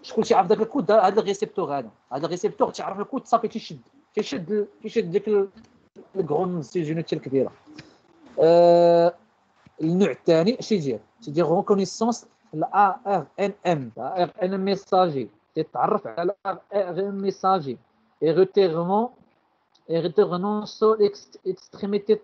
شكون تيعرف ذاك الكود؟ هذا ال récepteur هذا. هذا ال récepteur تيعرف الكود صافي تيشد تيشد تيشد ديك ال- ال grande sous-unité الكبيرة. آه النوع الثاني اش يدير تيدير reconnaissance الا ار ان ام ار ان ام ميساجي تيتعرف على ARN messager et retirement et retenant sur l'extrémité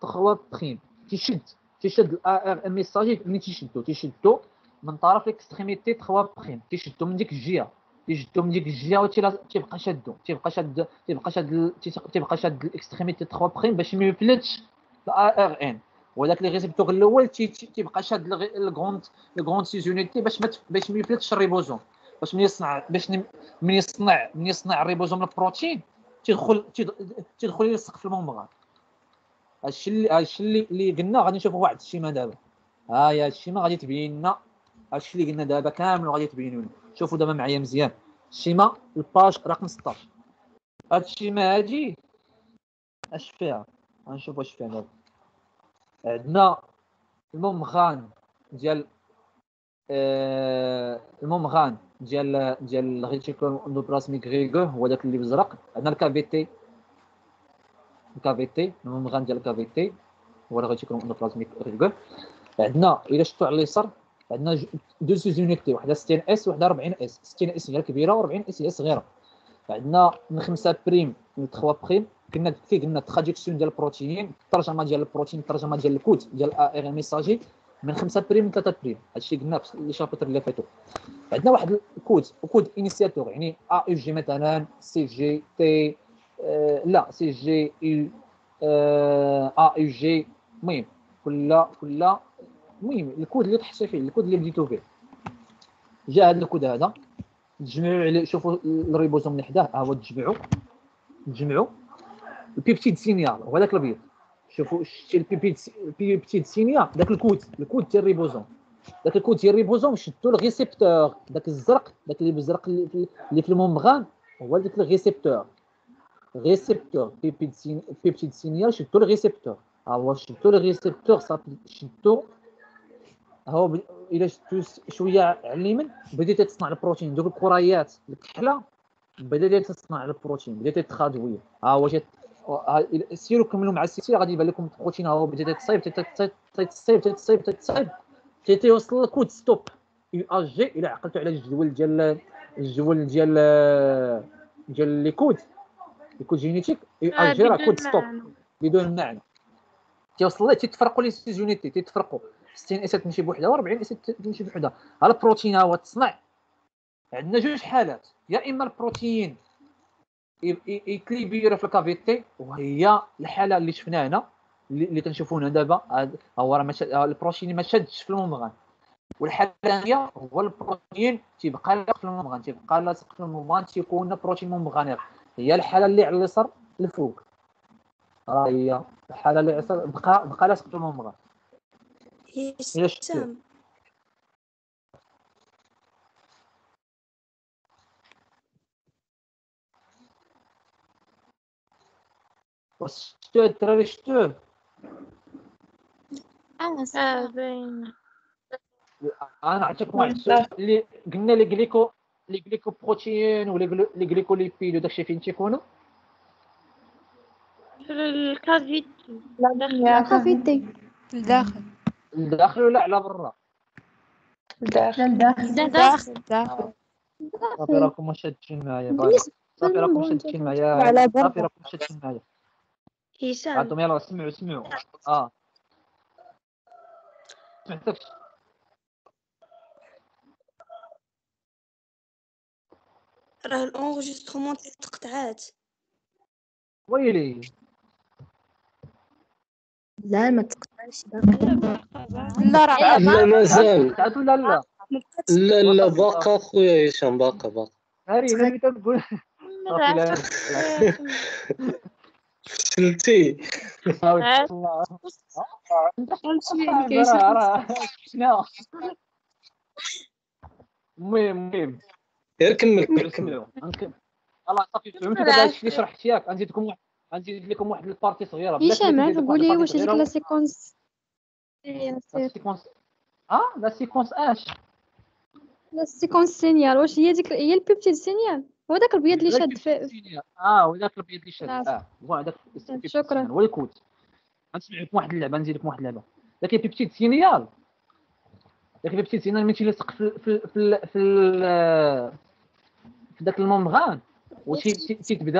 3 prime. تيشد تيشد ال ARN messager ملي تيشدو تيشدو من طرف ال extrémité 3 prime تيشدو من ديك الجهه تيشدو من ديك الجهه و تيلا- تيبقى شادو تيبقى شاد تيبقى شاد ال- تيت- تيبقى شاد ال extrémité 3 prime باش ما يفلتش ال ARN ولكن le récepteur الأول تي- تي- تيبقى شاد ال grande ال grande sous-unité باش ما باش ما يفلتش الريبوزوم. باش من يصنع باش من يصنع من يصنع الريبوزوم البروتين تيدخل تيد- تيدخل يلصق في ال membrane هادشي اللي هادشي اللي اللي قلنا غادي نشوفوا واحد ال schéma دابا. ها هي هادشي ما غادي تبين لنا هادشي اللي قلنا دابا كامل غادي تبينوا لنا شوفوا دابا معايا مزيان. ال schéma ال page رقم 16 هاد ال schéma هادي. اش فيها؟ غنشوف واش فيها دابا. عندنا ال membrane ديال آه ال membrane ديال ديال ال réticulum endoplasmique rugueux هو داك اللي بزرق. عندنا الكافيتي الكافيتي الممغان ديال الكافيتي هو ال réticulum endoplasmique rugueux عندنا إلا شفتوا على اليسار عندنا deux sous-unités وحده 60 S وحده 40 S. 60 S هي الكبيرة و40 S هي الصغيرة. عندنا من 5 prime ل 3 prime. كنا كي قلنا ال traduction ديال البروتين الترجمة ديال البروتين الترجمة ديال الكود ديال ARN messager من 5 prime ل 3 prime. هادشي قلنا في les chapitres اللي فاتوا. عندنا واحد الكود code initiateur يعني AUG مثلا CGT آه لا سي جي يو ا أو جي المهم كل كل المهم الكود اللي تحصي فيه الكود اللي بديتو فيه. جا هذا الكود هذا. تجمعوا عليه شوفوا الريبوزوم اللي حداه ها هو تجمعوا تجمعوا البيبتيد سينيال هو هذاك الابيض شوفوا شتي البيبتيد سينيال داك الكود الكود ديال الريبوزوم. داك الكود ديال الريبوزوم شدوا الريسبتور داك الزرق داك اللي بالزرق اللي في- ال membrane هو داك ال récepteur récepteur peptide sign peptide signal شدوا ال récepteur ها هو شدوا ال récepteur صافي شدوا هو شفتو س- شوية على اليمين بديت تصنع البروتين. دوك الكريات الكحلة بدات تصنع البروتين بدات تخادويه ها هو جات سيروا كملوا مع السلسله غادي يبان لكم البروتين ها هو بدات تصايب تتصايب تتصايب تتصايب تتصايب تيتي يوصل ل code stop. UAG إلى عقلتوا على الجدول ديال الجدول ديال ديال les codes. les codes génétiques. U آه AG راه code stop. بدون معنى. تيوصل ليه تيتفرقوا les sous-unités تيتفرقوا. 60 S تمشي بوحدها و40 S تمشي بوحدها. ها البروتين هو تصنع عندنا جوج حالات. يا إما البروتين ي- ي- يتليبيرا في ال cavité وهي الحالة اللي شفناها هنا اللي هنا دابا هو راه البروتين ما شادش في الممغان والحالة الثانية هو البروتين تيبقى لاصق في الممغان تيبقى لاصق في الممغان تيكون بروتين ممغانير هي الحالة اللي على اليسار الفوق راه هي الحالة اللي على اليسار بقى بقى لاصق في الممغان هي شتو الدراري شتوه آه باين أنا عطيتكم واحد السؤال اللي قلنا les glyco les glycoprotéines ولا les glycolipides وداكشي فين تيكونوا في ال cavit cavité الداخل لداخل ولا على برا لا الداخل داخل داخل صافي راكم ما شادين معايا صافي راكم شادين معايا. صافي راكم شادين معايا هشام عندهم يلا سمعوا سمعوا آه سمعتك راه الانغيسترومون تقطعات ويلي. لا ما تقطعش. باقي لا راه لا مازال. ولا لا لا لا. باقا خويا هشام باقا باقا. ناري ناري تنقول. لا فشلتي. راه شنو المهم المهم غير كمل كمل نكمل الله صافي فهمتوا دابا هادشي اللي شرحت ياك غنزيد لكم واحد غنزيد لكم واحد ال partie صغيرة. هشام واحد قولي واش هذيك la séquence la séquence آه la séquence آش؟ la séquence signal واش هي ديك هي ال peptide signal هو داك البيض اللي شاد في. آه وذاك البيض اللي شاد. آه. هو هذاك شكراً. هو الكود غنسمع لكم واحد اللعبة نزيد لكم واحد اللعبة. لكن ال peptide signal لكن ال peptide signal ملي تيلصق في في في في, في ذاك ال membrane؟ وتي تي-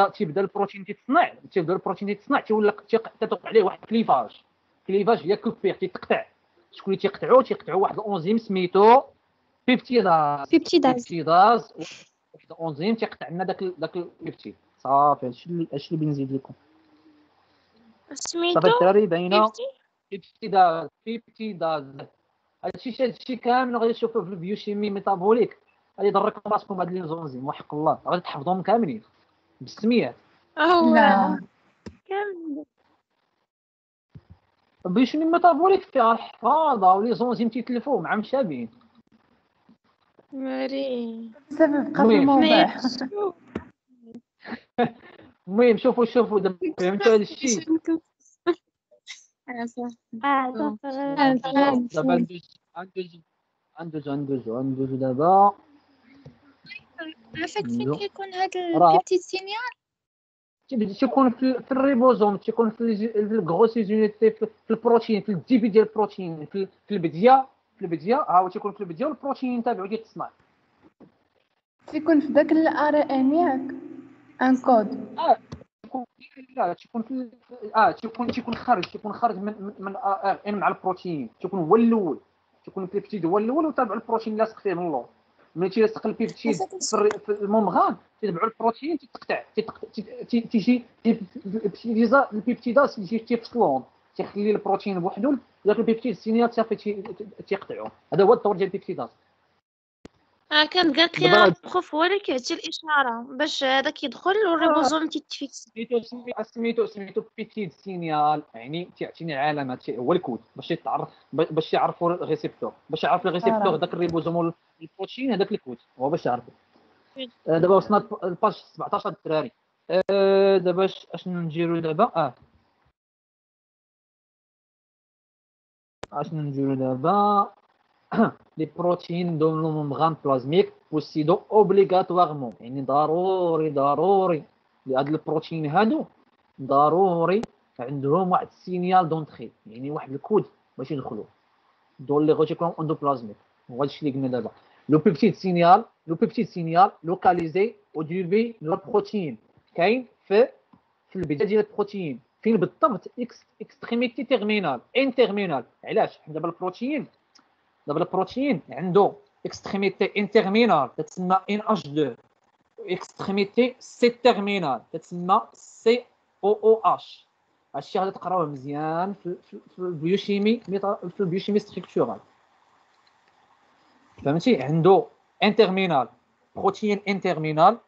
تيبدا البروتين تيتصنع تيبدا البروتين تيتصنع تيولي تيق- تتوقع عليه واحد clivage. clivage هي couper تيتقطع شكون اللي تيقطعو؟ تيقطعو واحد الأنزيم سميتو peptidase. peptidase. peptidase. الانزيم تيقطع لنا داك ال- داك ال peptide صافي. هادشي اللي هادشي اللي بنزيد لكم. سميتو؟ صافي الدراري باينة. pepti؟ peptidase peptidase هادشي هادشي كامل غادي تشوفوه في ال biochimie métabolique. غادي يضركم راسكم هاد les enzymes وحق الله. غادي تحفظوهم كاملين. بالسميات لا. كامل. البيوشيمي ميتابوليك فيها الحفاظه ولي زونزيم تيتلفوا مع مشابهين مري بسبب بقى في المهم. الموضوع المهم شوفوا شوفوا دابا فهمتوا هذا الشيء؟ دابا ندوز ندوز ندوز ندوز دابا. عرفت فين. كيكون هاد سينيال تيكون في, في الريبوزوم تيكون في الج- في الغروسيزونيتي في, في البروتين في الديبي ديال البروتين في, في البدية. في البديه ها هو تيكون في البديه والبروتين تابعو كيتصنع تيكون في داك الار ام ياك ان كود. تيكون لا تيكون في آه تيكون تيكون خارج تيكون خارج من من, ار ان مع البروتين. تيكون هو الأول. تيكون ال peptide هو الأول وتابع البروتين لاصق فيه من اللور. ملي تيلصق ال peptide في, ال membrane تتبعوا البروتين تتقطع تتق- تي- تي- تيجي ال peptidase تيجي تيفصلون تيخلي البروتين بوحدو ذاك ال peptide ال signal صافي تي- تيقطعو. هذا هو الدور ديال ال peptidase آه كانت قالت لي ال prof هو اللي كيعطي الإشارة باش هذاك يدخل وال ribosome تيت fixe. سميتو سمي- سميتو سميتو peptide signal يعني تيعطيني العلامات تي- هو الكود باش يتعرف باش يعرفوا ال récepteur باش يعرف ال récepteur آه. داك الريبوزوم البروتين هذاك الكود هو باش يعرفوا آه، دابا وصلنا ال page 17 الدراري. آه، دابا اش نديرو دابا؟ آه. اشنو نديرو دابا les protéines dans le membrane plasmique possèdent obligatoirement يعني ضروري ضروري لهاد البروتين هادو ضروري عندهم واحد ال signal d'entrée يعني واحد الكود باش يدخلوا dans le réticulum endoplasmique هو هادشي اللي قلنا دابا le peptide signal le peptide signal localisé au début de protéine كاين في في البدايه ديال البروتين فين بالضبط؟ ex extrémité terminale N-terminale علاش؟ حنا دابا البروتين. دابا البروتين عنده extrémité N-terminale تتسمى NH 2 extrémité C-terminale تتسمى C O O H هادشي غادي تقراوه مزيان في, ال biochimie في ال biochimie structurale فهمتي؟ عنده N-terminale protéine N-terminale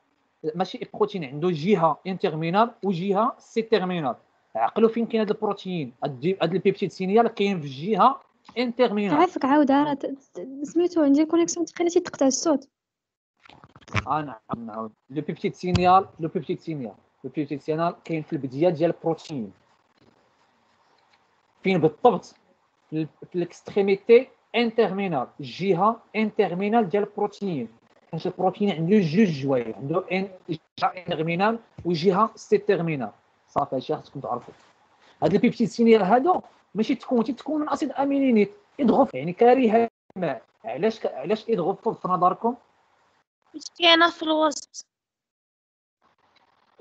ماشي بروتين عنده جهة N-terminale وجهة C-terminale عقلوا فين كاين هذا البروتين؟ هاد ال peptide signal كاين في الجهة N-terminale عافاك عاودة راه ت- ت- سميتو عندي ال connexion تقيلة تيتقطع الصوت. آه نعم نعاود. le peptide signal le peptide signal le peptide signal كاين في البديه ديال البروتين. فين بالضبط؟ في ال- في ال extrémité N-terminale الجهة N-terminale ديال البروتين. حيت البروتين عنده جوج جوايه عنده ان جهه N-terminale وجهه C-terminale صافي هادشي خاصكم تعرفوا هاد ال peptide signal هادو ماشي تكون تتكون من acides aminés. hydrophobes يعني كارهة. الماء علاش علاش اضغط في نظركم؟ كاينة في الوسط.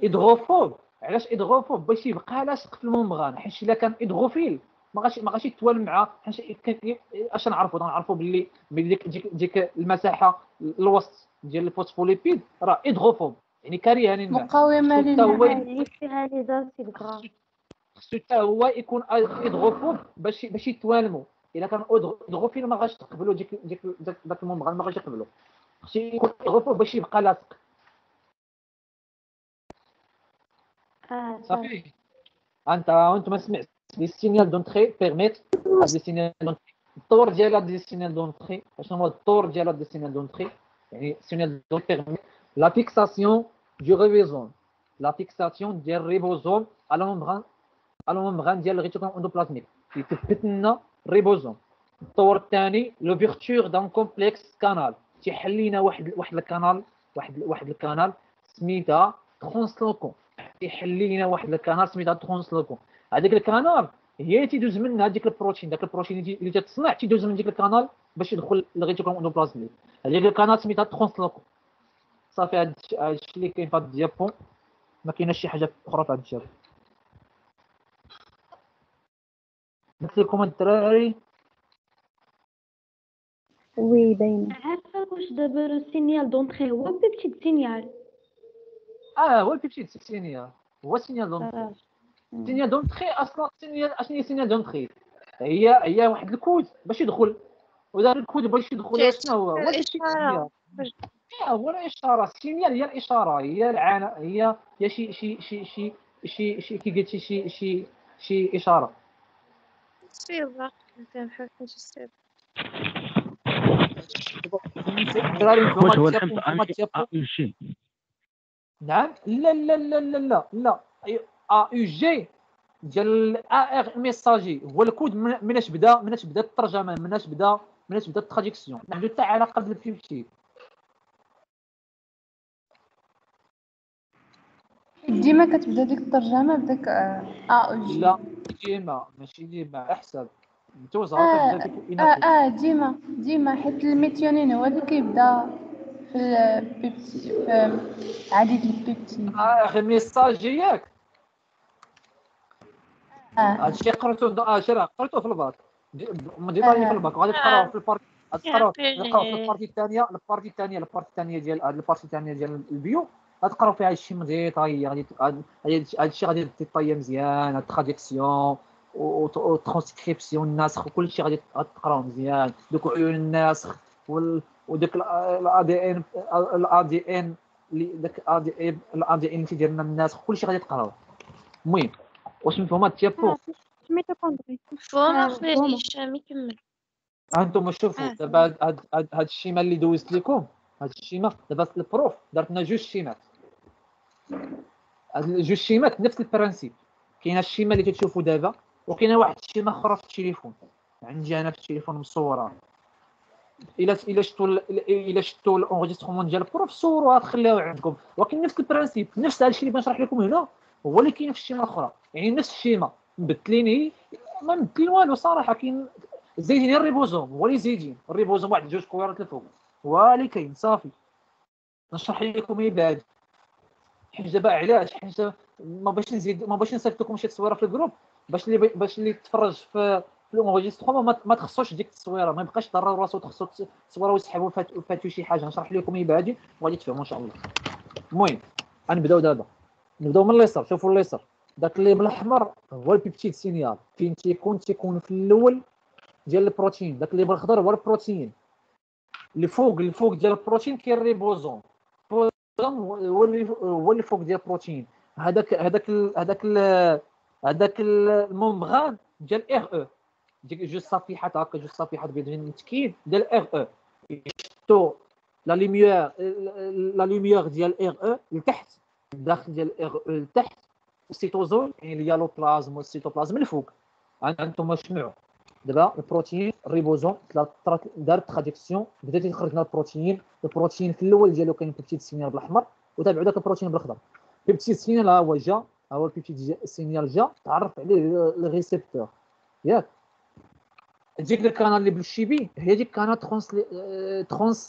hydrophobe علاش hydrophobe باش يبقى لاصق في ال membrane حيت إلا كان hydrophile ما غاش ما غاش يتوالم مع حيت أش نعرفوا نعرفوا باللي ديك ديك, المساحة الوسط ديال ال phospholipides. راه hydrophobe يعني هو للماء اللي فيها acides gras خصو حتى هو يكون hydrophobe باش باش يتوالموا إلا كان hydrophile ما غاش تقبلوا ديك ديك داك ال membrane ما غاش يقبلوا. خصو يكون hydrophobe باش يبقى لاصق. آه صافي. انت وأنت ما سمعت. les signal d'entrée permettent les signal d'entrée الدور ديال هاد les signal d'entrée شنو هو الدور ديال هاد les signal d'entrée يعني signal d'entrée permettent la fixation de ribosome la fixation ديال الريبوزوم على membrane على membrane ديال ال réticulum endoplasmique يثبت لنا الريبوزوم الطور الثاني l'ouverture d'un complexe canal تيحل لينا واحد واحد ال canal واحد واحد ال canal سميتها translocon يحل لينا واحد ال canal سميتها translocon هذيك ال canal هي اللي تيدوز منها ديك البروتين داك البروتين اللي تتصنع تيدوز من ديك ال canal باش يدخل لل réticulum endoplasmique هذيك ال canal سميتها translocon صافي هذا الشيء اللي كاين في هذا ال diapo ما كايناش شي حاجة أخرى في هذا ال diapo قلت لكم الدراري. oui باينة. عارفة واش دابا ال signal d'entrée هو peptide signal؟ آه هو ال peptide signal. هو signal d'entrée. signal d'entrée أصلا signal اشنو هي signal d'entrée. هي هي واحد الكود باش يدخل. ودار الكود باش يدخل شنو هو؟ هو. السينيال هو الاشاره السينيال هي الإشارة. هي العنا هي هي شي شي شي شي شي شي كي قلتي شي شي شي إشارة. انت محرفنيش السير الدراري نتوما واش هو تيابو- الحمض نتوما امشي تيابو- ا يو جي. نعم. لا لا لا لا لا لا. ا يو جي ديال ا ار ميساجي. هو الكود من- مناش بدا مناش بدا الترجمة مناش بدا مناش بدا ال traduction ما عنده حتى علاقة بال peptide ديما كتبدا ديك الترجمة بداك AUG. لا ديما ماشي ديما على حساب متوزع آه كتبدا ديك آه, آه ديما ديما حيت ال méthionine هو اللي كيبدا في ال peptide في عديد البيبتي ARN messager ياك آه. هادشي قريتو آه شرا قريتو في الباك. دي دي طالي في الباك. وغادي تقراو في البارت غادي تقراو. في البارتي الثانية البارتي الثانية البارتي الثانية ديال هاد البارتي الثانية ديال البيو. غتقراو فيها هادشي مديطاي غادي هادشي غادي ديطاي مزيان التراديكسيون والترانسكريبسيون النسخ وكلشي غادي غادي تقراو مزيان. دوك عيون النسخ وال وداك الا دي ان الا دي ان اللي داك الاي دي ان اللي تيدير لنا الناس كلشي غادي تقراو. المهم واش مفهوم هاد ال diapo mitochondrie مفهومة آه، خويا. هشام يكمل. هانتوما شوفوا آه. دابا هاد ال schéma اللي دوزت لكم هاد ال schéma دابا ال prof دارت لنا جوج شيمات جوج شيمات نفس ال principe. كاينة ال schéma اللي تشوفوا دابا وكاينة واحد الشيما أخرى في التليفون. عندي أنا في التليفون مصورة. إلا إلا شفتوا ال- الا شفتوا ال enregistrement ديال ال prof صوروها تخليوها عندكم ولكن نفس ال principe نفس هادشي اللي بنشرح لكم هنا هو اللي كاين في ال schéma الأخرى. يعني نفس ال schéma مبدلين ما مبدلين والو صراحة كاين زايدين الريبوزوم هو اللي زايدين. الريبوزوم واحد جوج كويرات الفوق هو اللي كاين صافي. نشرح لكم إيه بعد. دابا علاش حيت ما باش نزيد ما باش نصيفط لكم شي تصويره في ال groupe باش اللي باش اللي يتفرج في في ما, ما تخصوش ديك التصويره ما يبقاش ضرر راسو تخصو تصويره ويسحبوا فات- فاتو شي حاجة. نشرح لكم إيه بعدين وغادي تفهموا إن شاء الله. المهم غنبداو دابا. نبداو من اليسار. شوفوا اليسار. داك اللي بالأحمر هو ال peptide signal. فين تيكون؟ تيكون في الأول ديال البروتين. داك اللي بالخضر هو البروتين. اللي فوق اللي فوق ديال البروتين كاين الريبوزوم هو اللي هو اللي فوق ديال البروتين. هذاك هذاك هذاك هذاك ال membrane ديال RE ديك جوج صفيحات هكا جوج صفيحات بيضين متكين ديال RE شفتو la lumière la lumière ديال RE لتحت الداخل ديال RE لتحت. ال cytosol يعني ال hyaloplasme وال cytoplasme الفوق. أنتم سمعوا دابا ال protéine ال ribosome دار traduction بدا تيخرج لنا ال protéine ال protéine في الأول ديالو كاين peptide signal بالأحمر وتابعوا داك البروتين بالاخضر peptide signal ها هو جا ها هو ال peptide signal جا تعرف عليه ال récepteur ياك. ديك ال canal اللي بالشيبي هي ديك canal trans trans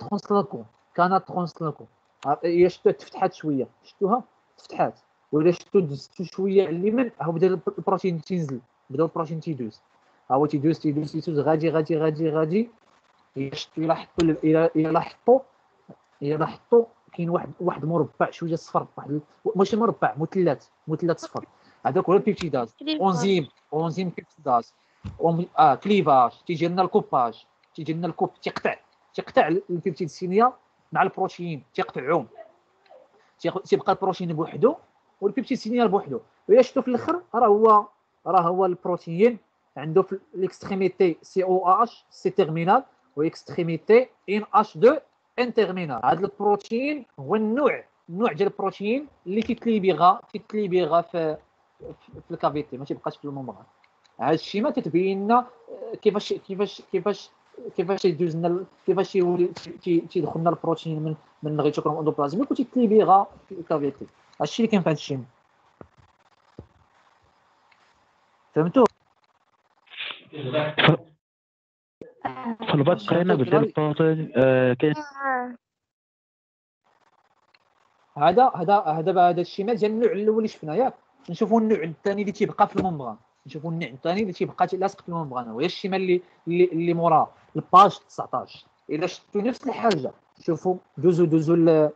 translocon canal translocon هي شفتوها تفتحات شوية. شفتوها؟ تفتحات. ولا شفتو دزتو شوية على اليمين هو بدا البروتين تينزل بدا البروتين تيدوز. ها هو تيدوز تيدوز تيدوز غادي غادي غادي غادي الا الا حطو الا الا حطو الا حطو كاين واحد واحد مربع شوية صفر واحد ماشي مربع مثلث مثلث صفر. هذاك هو ال peptidase enzyme enzyme peptidase آه clivage. تيجي لنا ال coupage. تيجي لنا ال coupe تيقطع. تيقطع ال peptide signal مع البروتين. تيقطعهم تيق- تيبقى البروتين بوحدو وال peptide signal بوحدو. وإلا شفتو في الأخر راه هو راه هو البروتين. عنده في ال extrémité COOH C-terminal و extrémité NH 2 N-terminal هذا البروتين هو النوع النوع ديال البروتين اللي تيت libéra تيت libéra في في في ال cavité ما تيبقاش في ال membrane هذا الشيء تتبين لنا آه، كيفاش كيفاش كيفاش كيفاش يدوز لنا كيفاش يولي تي- تيدخل لنا البروتين من من ال réticulum endoplasmique وتيت libéra في ال cavité. هذا الشيء اللي كاين في هذا الشيء. فهمتوا بدل البروتين آه، هذا هذا هذا بقى هذا الشيء ديال النوع الأول اللي شفنا ياك نشوفوا النوع الثاني اللي تيبقى في ال membrane. نشوفوا النوع الثاني اللي تيبقى لاصق في ال membrane هو. ال schéma اللي اللي, اللي موراه ال page 19 إلا شفتوا نفس الحاجة. شوفوا دوزو دوزو ال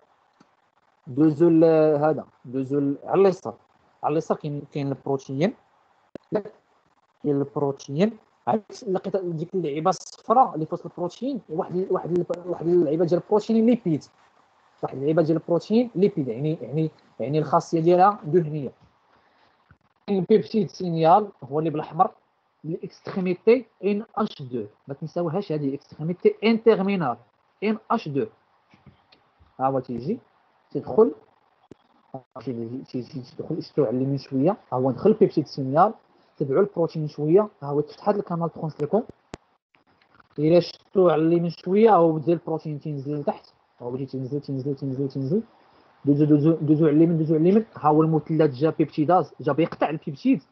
دوزو ال هذا دوزو على اليسار. على اليسار كاين كاين البروتين. كاين البروتين. عرفت لقيت ديك اللعيبة الصفراء اللي في وسط البروتين واحد واحد واحد اللعيبة ديال البروتين lipide. واحد اللعيبة ديال البروتين lipide يعني يعني يعني الخاصية ديالها دهنيه كاين peptide signal هو اللي بالأحمر ال extrémité NH 2 ما تنساوهاش هذه extrémité N-terminale NH 2 ها هو تيجي تدخل تيجي تدخل استوى على اليمين شوية. ها هو دخل peptide signal. تبعوا البروتين شوية. ها هو تفتح هذا ال canal translocon إلا شفتو على اليمين شوية هو بدا البروتين تينزل لتحت ها هو بدي تينزل تينزل تينزل تينزل دوزو دوزو دوزو على اليمين دوزو على اليمين. ها هو المثلث جا peptidase. جا بيقطع ال peptide.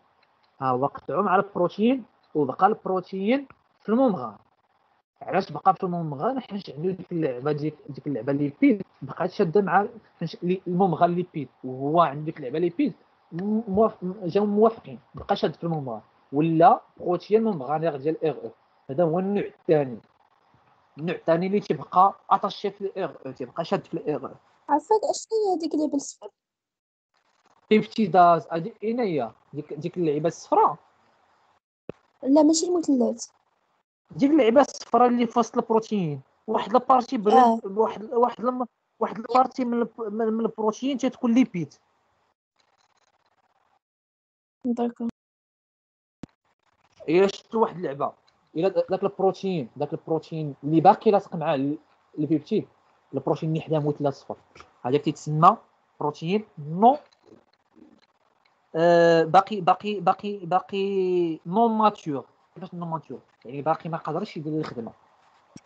ها هو قطعو مع البروتين وبقى البروتين في ال membrane علاش بقى في ال membrane حيت عنده ديك اللعبة ديك ديك اللعبة lipide. بقات شادة مع ال membrane lipide. وهو عنده ديك اللعبة lipide. موافق جاو موافقين بقى شاد في ال membrane ولا protéine membranaire ديال RE هذا هو النوع الثاني. النوع الثاني اللي تيبقى attachée في ال RE تيبقى شاد في ال RE عفاك أشنو هي هذيك اللي بالصفر؟ peptidase هادي اين هي ديك ديك اللعيبة الصفراء لا ماشي المثلث. ديك اللعيبة الصفراء اللي في وسط البروتين. واحد la partie آه. برد واحد واحد لما واحد ال partie من الب- من من البروتين تتكون lipide. d'accord إلا شفتوا واحد اللعبة إلا داك البروتين داك البروتين اللي باقي لاصق مع ال- ال peptide البروتين اللي حدا مثلث صفر هذاك تيتسمى protéine non آه باقي باقي باقي باقي non mature كيفاش non mature يعني باقي ما قدرش يدير الخدمة.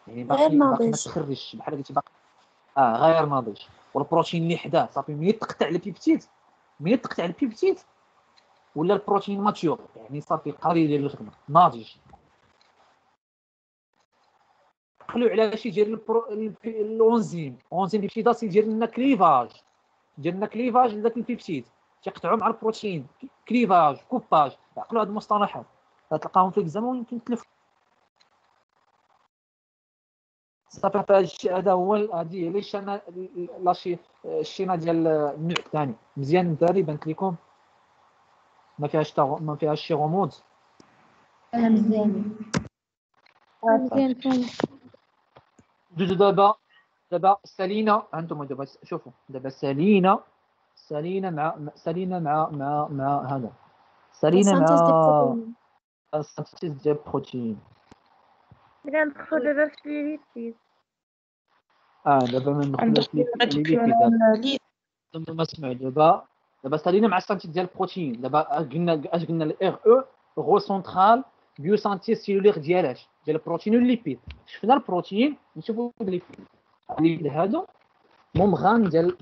يعني باقي غير باقي ما. تخرجش. بحال قلتي باقي آه غير ناضج. والبروتين اللي حداه صافي ملي تقطع ال peptide ملي تقطع ال peptide ولا البروتين mature يعني صافي يدير الخدمة ناضج. عقلوا على شي يدير الانزيم الانزيم peptidase يدير لنا clivage. يدير لنا clivage لذاك ال peptide تيقطعوا مع البروتين clivage coupage. عقلوا هاد المصطلحات. تلقاهم في ال exam ويمكن تلف. صافي هذا هو هادي هي لي الشينا ديال النوع الثاني. مزيان الدراري بانت لكم. ما فيهاش تا- ما فيهاش شي غموض. أنا مزيان مزيان دوزو دابا دابا سالينا هانتوما دابا شوفوا دابا سالينا سالينا مع مع- سالينا مع مع مع هذا. سالينا مع ال synthèse ديال البروتين إذا ندخل دابا في lipide آه دابا ما ندخلوش لي لي دابا ما سمعوا دابا؟ دابا سالينا مع ال synthèse ديال البروتين. دابا اش قلنا اش قلنا ال RE rôle central biosynthèse cellulaire ديالاش ديال البروتين و ال lipide شفنا البروتين نشوفوا ال lipide ال lipide هادو membrane ديال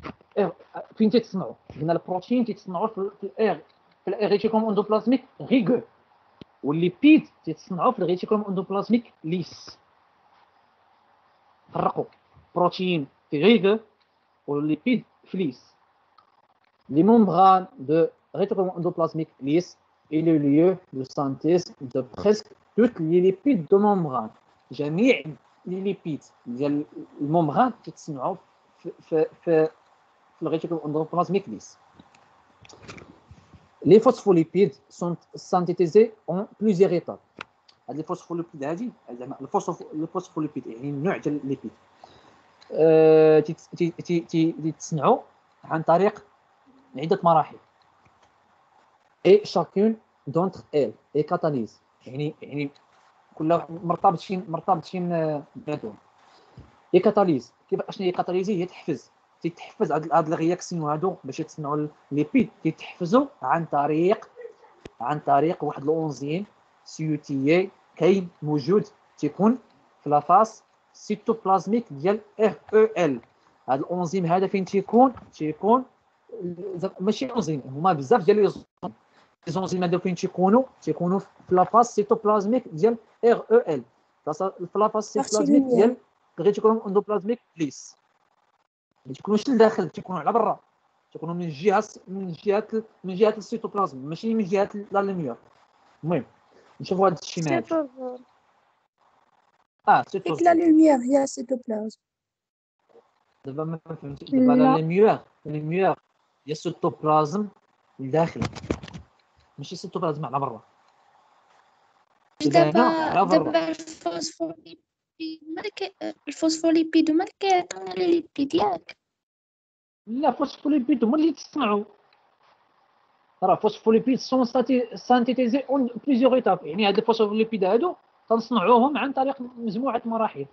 فين تيتصنعوا قلنا البروتين تيتصنعوا في ال RE في ال réticulum endoplasmique rugueux و ال lipide تيتصنعوا في ال réticulum endoplasmique lisse فرقوا بروتين في rugueux و ال lipide في lisse لي مومبران دو rétroendoplasmique endoplasmique lisse est le lieu de synthèse de presque toutes les lipides de membrane. جميع les lipides ديال الممبران كيتصنعوا في في في في الريتيكول اندوبلازميك ليس. Les phospholipides sont synthétisés en plusieurs étapes. هاد لي فوسفوليبيد هادي زعما الفوسفوليبيد يعني النوع ديال الليبيد تيتصنعوا عن طريق عده مراحل. et chacune d'entre elles est catalysée يعني يعني كل مرتبطين مرتبطين بيناتهم est catalysée كيف أشنو هي catalysée هي تحفز. تيتحفز هاد هاد ال réactions هادو باش يتصنعوا lipide تيتحفزوا عن طريق عن طريق واحد الأنزيم اي كاين موجود تيكون في la face cytoplasmique ديال REL هاد الأنزيم هذا فين تيكون؟ تيكون ماشي انزيم هما بزاف ديال les enzymes هادو فين تيكونوا تيكونوا في la face cytoplasmique ديال REL في la face cytoplasmique ديال ال réticulum endoplasmique lisse ما تيكونوش لداخل تيكونوا على برا تيكونوا من جهه من جهه من جهه ال cytoplasme ماشي من جهه la lumière المهم نشوفوا هذا الشيء معاك آه cyto ديك la lumière هي ال cytoplasme دابا ما فهمتش دابا la lumière lumière هي ال cytoplasme لداخل ماشي cytoplasme على برا. دابا دابا ال phospholipides مالك ال phospholipides هما اللي كيعطيونا les lipides ياك. لا phospholipides هما اللي تصنعوا راه phospholipides sont synthétisés en plusieurs étapes. يعني هاد ال phospholipides هادو تنصنعوهم عن طريق مجموعة مراحل.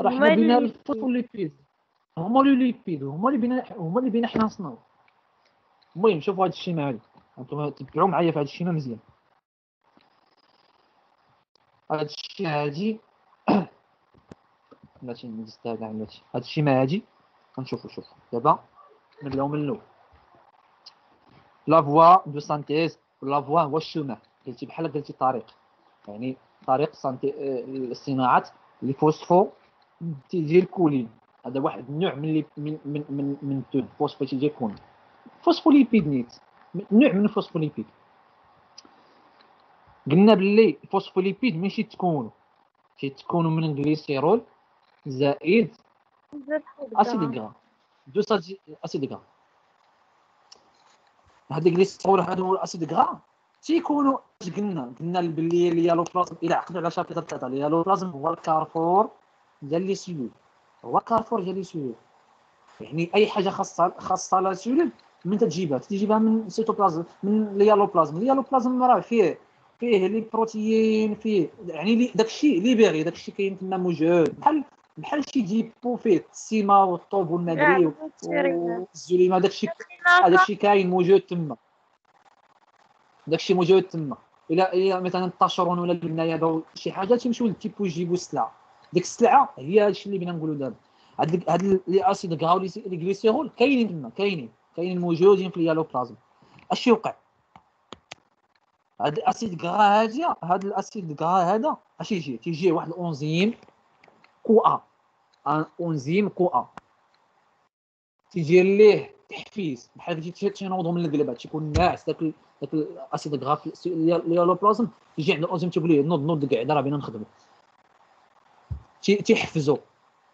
راه حنا بينا ال phospholipides هما les lipides هما اللي بينا هما اللي بينا حنا نصنعو المهم شوفوا هذا الشيء معايا. أنتم تبعوا معايا في هذا الشيء مزيان. هذا الشيء هادي بلاتي نزيد كاع بلاتي هذا الشيء ما هادي غنشوفوا شوف دابا نبداو من الأول. la voie de synthèse la voie هو ال chemin قلتي بحال قلتي طريق. يعني طريق سانتي الصناعه لي فوسفو ديال الكولين. هذا واحد النوع من من من من من التود فوسفو تيجي كون فوسفوليبيد نيت نوع من الفوسفوليبيد. قلنا باللي الفوسفوليبيد ماشي تكونوا تيتكونوا من الجليسيرول زائد أسيد غرا دو أسيد غرا هاد ال glycérol هادو هو ال acide gras تيكونوا اش قلنا؟ قلنا باللي ال hyaloplasme إلى عقلتوا على chapitre 3 ال hyaloplasme هو الكارفور ديال les cellules هو كارفور ديال les cellules يعني أي حاجة خاصة خاصة لا من تجيبها. تجيبها من cytoplasme من ال hyaloplasme. ال hyaloplasme راه فيه فيه les protéines فيه يعني داكشي اللي باغي داكشي كاين تما موجود. بحال بحال شي dépôt فيه السيما والطوب والمدري والزوليما داكشي داكشي كاين موجود تما. داكشي موجود تما. الا مثلا ال tâcheron ولا البناية شي حاجة تيمشيو لل dépôt يجيبوا السلعه ديك السلعة هي هادشي اللي بغينا نقولوا دابا. هاد les acides gras و les glycérols كاينين تما كاينين. كاينين موجودين في ال hyaloplasme اش يوقع؟ هاد ال acide gras هادي هاد ال acide gras هذا اش يجي تيجي واحد الانزيم Co A. un enzyme Co A. تيجي ليه تحفيز بحال كي تينوضوا من القلب تيكون ناعس. داك داك ال acide gras في ال hyaloplasme تيجي عند الانزيم تيقول ليه نوض نوض كاع راه بغينا نخدموا تيحفزو.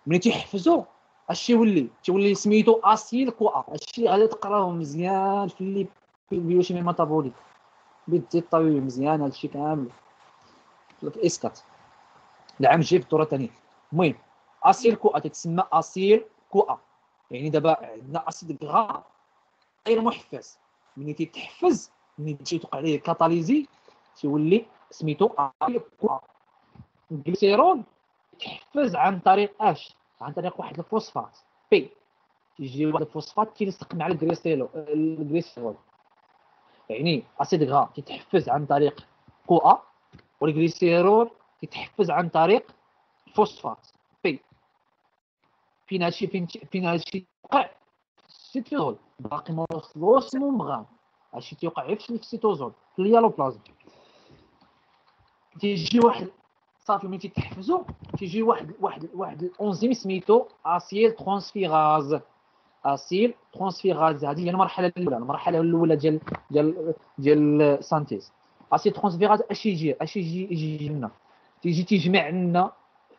ملي تيحفزو اش يولي تيولي سميتو acyl CoA هادشي غادي تقراوه مزيان في اللي في ال biochimie métabolique بدي طويل مزيان هادشي كامل. في ال S quatre العام الجاي في الدورة الثانية المهم acyl CoA تتسمى acyl CoA يعني دابا عندنا acide gras غير محفز. ملي تيتحفز ملي تيتوقع عليه catalyser تيولي سميتو acyl CoA ال glycérol تحفز عن طريق اش عن طريق واحد الفوسفات. P تيجي واحد الفوسفات تيلصق مع ال glycérol ال glycérol يعني acide gras تيتحفز عن طريق Co A وال glycérol كيتحفز عن طريق الفوسفات P فين هادشي فين فين هادشي وقع ال cytosol باقي ما وصلوش لل membrane هادشي تيوقع غير في ال cytosol في ال hyaloplasme. تيجي واحد صافي ملي تيتحفزو تيجي واحد واحد واحد الأنزيم سميتو acyl transférase acyl transférase هذه هي المرحلة الأولى المرحلة الأولى ديال ديال ديال ال synthèse acyl transférase أش يجي؟ أش يجي يجي لنا تيجي تيجمع لنا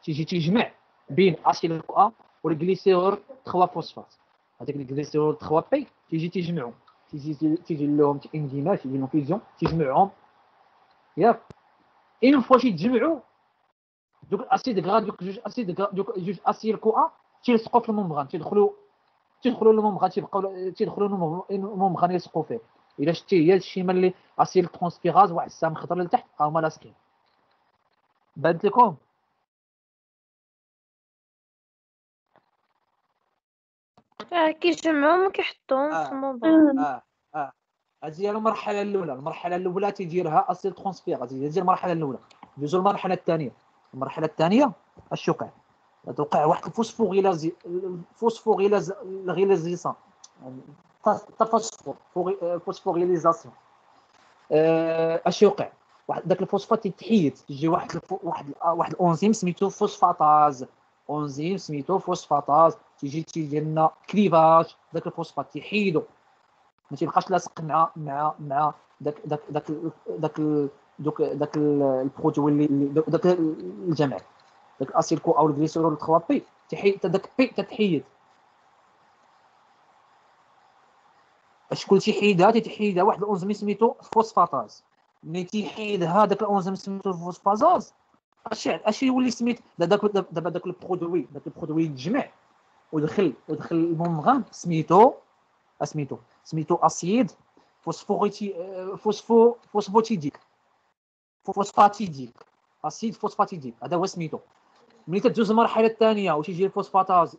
تيجي تيجمع بين acyl A وال glycérol 3 فوسفات. هذاك ال glycérol 3 P تيجي تيجمعو تيجي تيجي لهم انزيمات تيجي لهم fusion تيجمعهم ياك. une fois تيتجمعوا دوك ال acides gras دوك جوج acides gras دوك جوج acyl Co A تيلصقوا في ال membrane تيدخلوا تيدخلوا لل membrane تيبقاو تيدخلوا لل membrane يلصقوا فيه. إلا شتي هي ال schéma اللي acyl transférase واحد السهم خضر لتحت ها هما لاصقين. بانت لكم. آه، كيجمعوهم وكيحطوهم في آه ال membrane آه آه. هذه هي المرحلة الأولى المرحلة الأولى تيديرها acyl transférase هذه المرحلة الأولى. ندوزو للمرحله الثانية. المرحلة الثانية اش وقع توقع واحد ال phosphorylase ال phosphorylase rylation phosphorylation اش يوقع واحد داك الفوسفات تيتحيد تجي واحد واحد واحد الانزيم سميتو phosphatase. انزيم سميتو phosphatase. تيجي تيدير لنا clivage داك الفوسفات تيحيدو ما تيبقاش لاصق مع مع مع داك داك داك داك دوك داك ال produit اللي داك الجمع داك الاسيلكو أو الجليسيرول 3 بي. تحيد داك P تتحيد كل تيحيدها تيحيدها واحد الانزيم سميتو phosphatase. ملي تيحيدها داك الانزيم سميتو phosphatase أش أش يولي سميت داك دابا داك ال produit داك ال produit يتجمع ودخل ودخل لل membrane سميتو سميتو سميتو acide phosphorité phospho phosphotidique. phosphatidique. acide phosphatidique. هذا هو سميتو ملي تدوز المرحله الثانية وتيجي ال phosphatase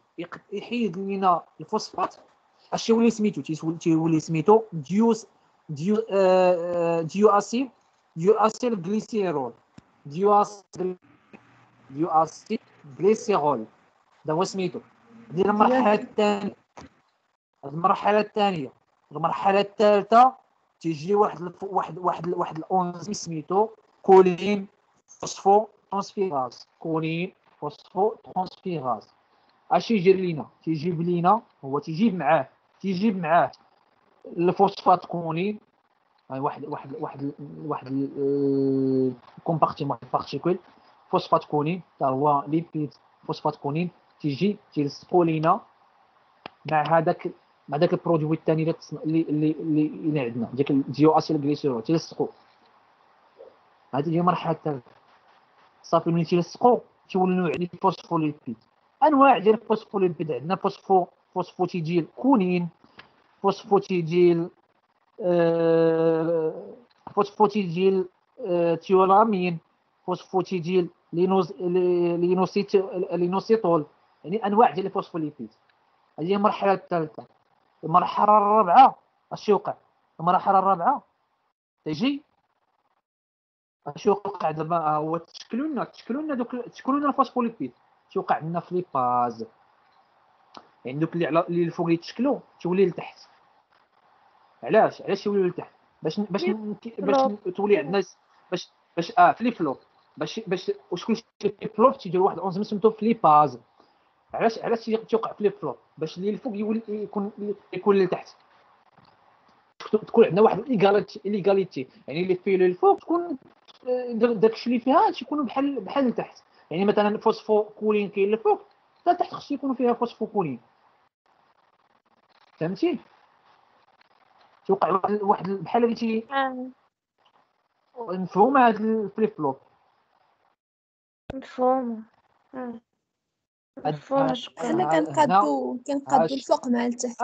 يحيد لينا الفوسفات أش يولي سميتو؟ تيولي سميتو di di آه diacyl diacyl glycérol. diacyl diacyl glycérol. هذا هو سميتو ديال المرحله الثانية. المرحله الثانية. المرحله الثالثة تيجي واحد. واحد واحد واحد الانزيم سميتو choline phospho transférase choline phospho transférase اش يجي لينا تيجيب لينا هو تيجيب معاه تيجيب معاه ال phosphate choline واحد واحد واحد واحد الكومبارتيمون بارتيكول فوسفات كونين حتى هو ليبيد فوسفات كونين تيجي تيلصقوا لينا مع هذاك مع داك البرودوي الثاني اللي اللي, اللي عندنا ديك الديو اسيل غليسيرول تيلصقوا هذه هي الثالثه صافي ملي تيلصقوا تيولوا عندي الفوسفوليبيد أنواع ديال الفوسفوليبيد عندنا فوسفو فوسفوتيديل كونين فوسفوتيديل آه phosphatidyl آه éthanolamine phosphatidyl l'inos l'inosit l'inositol يعني أنواع ديال ال phospholipides هذه المرحله الثالثة. المرحلة الرابعة اش يوقع المرحلة الرابعة تجي اش يوقع دابا؟ هو تشكلوا لنا تشكلوا لنا دوك تشكلوا لنا ال phospholipides تيوقع عندنا flippase. يعني دوك اللي على اللي الفوق اللي تشكلوا تولي لتحت. علاش؟ علاش يوليو لتحت؟ باش باش باش تولي عندنا باش باش آه flip-flop باش باش وشكون flip-flop تيدير واحد الانزيم سميتو flippase علاش علاش تيوقع flip-flop باش اللي الفوق يولي يكون يكون لتحت. تكون عندنا واحد ال égalité يعني اللي فيه الفوق تكون داكشي اللي فيها تيكونوا بحال بحال لتحت. يعني مثلا phosphocholine كاين الفوق حتى تحت خصو يكونوا فيها phosphocholine. فهمتي؟ توقع واحد بحال اللي تي مفهوم هاد ال flip-flop مفهوم. مفهوم. حنا كنقادو كنقادو الفوق مع التحت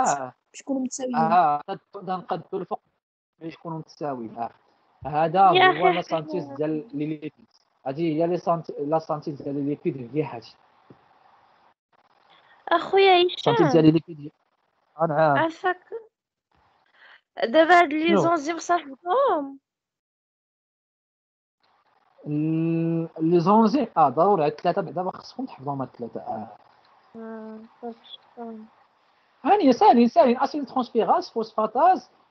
باش يكونوا متساويين؟ آه. كنقادو الفوق باش يكونوا متساويين آه. هذا هو la synthèse ديال les lipides هذه هي les synth la synthèse ديال les lipides هي هذه اخويا synthèse ديال هشام لي ليبيد نعم. عافاك دابا هاد les؟ enzymes صاحبهم ال- les enzymes آه ضروري. هاد الثلاثة بعدا خصكم تحفظوهم هاد الثلاثة. آه. آه، صافي، شكراً. هاني ساهلين ساهلين acyl transférase phosphatase آه،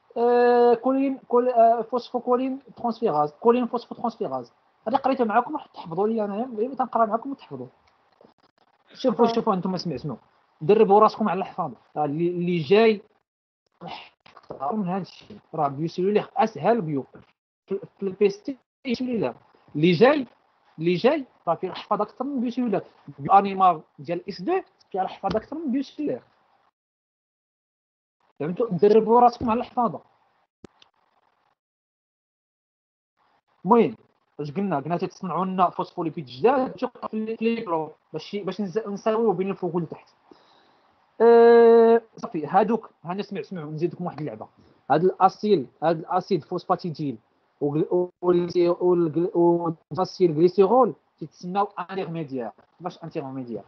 choline chol آه، phosphocholine transférase. choline phosphotransférase هذه قريتها معاكم راح تحفظوا لي انايا غير تنقرا معاكم وتحفظوا شوفوا آه. شوفوا أنتم سمع سمعوا دربوا راسكم على الحفاظه آه، اللي جاي من هذا الشيء. راه bio cellulaire أسهل bio. في البيستي cellulaire. اللي جاي اللي جاي راه فيه الحفاظ أكثر من bio cellulaire. bio animale ديال S2 فيها الحفاظ أكثر من bio فهمتوا دربوا راسكم على الحفاظة. المهم اش قلنا؟ قلنا تتصنعوا لنا phospholipides جداد في ليكلو باش باش نز- نساويو بين الفوق والتحت. أه صافي هادوك هانا سمع سمعوا نزيدكم واحد اللعبة. هاد ال acyl هاد ال acide phosphatidyl وال acylglycérol تيتسماو intermédiaires كيفاش intermédiaires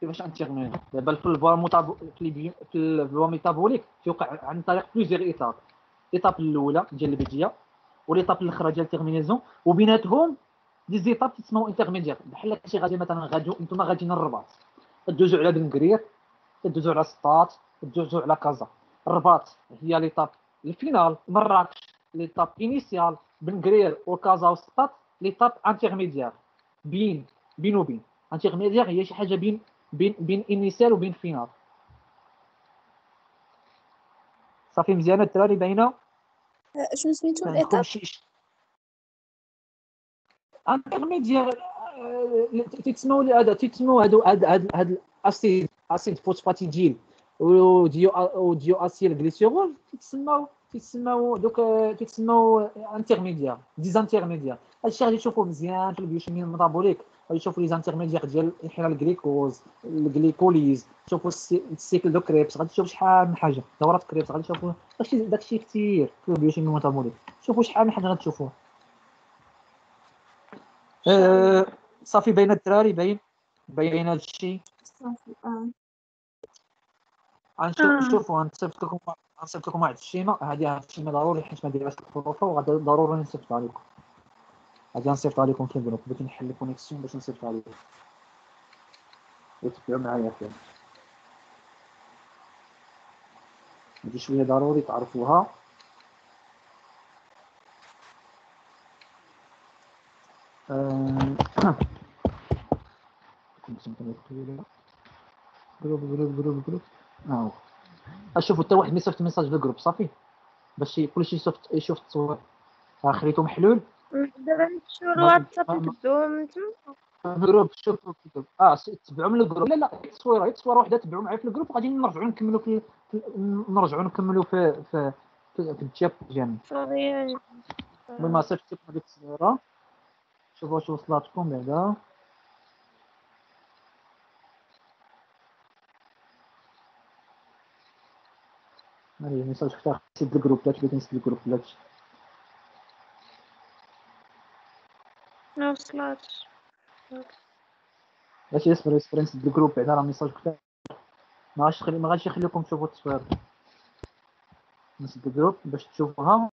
كيفاش intermédiaires دابا في ال voie في ال voie métabolique تيوقع عن طريق plusieurs étapes étape الأولى ديال البديه و l'étape الأخرى ديال ال terminaison وبيناتهم des étapes تسموا intermédiaires بحال شي غادي مثلا غاديو أنتم غاديين الرباط تدوزوا على بنكرير تدوزوا على سطات تدوزوا على كازا. الرباط هي l'étape ال finale مراكش l'étape initiale بنكرير وكازا وسطات l'étape intermédiaire بين بين. وبين intermédiaire هي شي حاجة بين بين بين initiale وبين finale صافي مزيانه الدراري باينه شنو سميتو intermédiaires آه، تيتسموا لي هذا تيتسموا هادو هاد هاد هاد ال acide acide phosphatidyl و di و diacylglycérol تيتسموا تيتسموا دوك آه، تيتسموا intermédiaires des intermédiaires هادشي غادي تشوفوه مزيان في البيوشيميا ال métabolique غادي تشوفوا les intermédiaires ديال انحلال ال glucose ال glycolyse تشوفوا ال cy- ال cycle de Krebs غادي تشوفوا شحال من حاجة دورات Krebs غادي تشوفوا داكشي داكشي كثير في البيوشيميا ال métabolique شوفوا شحال من حاجة غتشوفوها. آه، صافي باين الدراري باين. باين هذا الشيء آه. غنشوف شوفوا غنصيفط لكم غنصيفط لكم واحد ال schéma هذه هاد ال schéma ضروري حيت ما دايرهاش الحروفه وغادي ضروري نصيفطها لكم غادي نصيفطها لكم في ال groupe بغيت نحل ال connexion باش نصيفطها لكم وتبعوا معايا فيها هادي شوية ضروري تعرفوها. آه،. groupe groupe groupe groupe حتى واحد ما message في ال groupe صافي. باش كلشي يشوف يشوف التصوير راه خليته محلول دابا نبداو ال groupe شوفوا ال groupe آه تبعوا من ال groupe. لا لا تصويره غير تصويره وحدة تبعوا معايا في ال groupe وغادي نرجعوا نكملوا في, نرجعوا نكملوا في في في, الجاب ديالنا صغير المهم صيفط لكم هذيك التصويره شوفوا واش وصلاتكم بعدا. هذه ميساج اختار نسيت الجروب لا تبغي نسيت الجروب لا تش- ما وصلاتش ماشي اصبر اصبر نسيت الجروب بعدا راه ميساج اختار ما غاش يخلي ما غاش يخليكم تشوفوا التصوير. نسيت الجروب باش تشوفوها.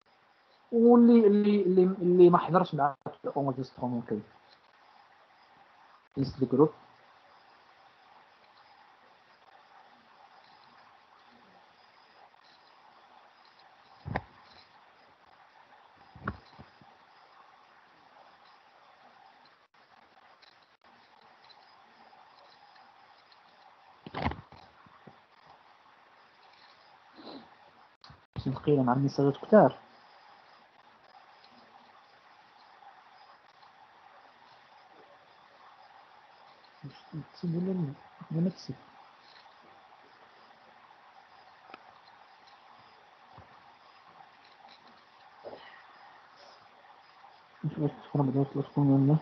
واللي اللي اللي, اللي ما حضرش معاك اونجسترومون كاين نسيت الجروب نتقيل مع الميساجات كتار تكتب ولا لا تكتب نشوف تكون بعدا وصلتكم ولا لا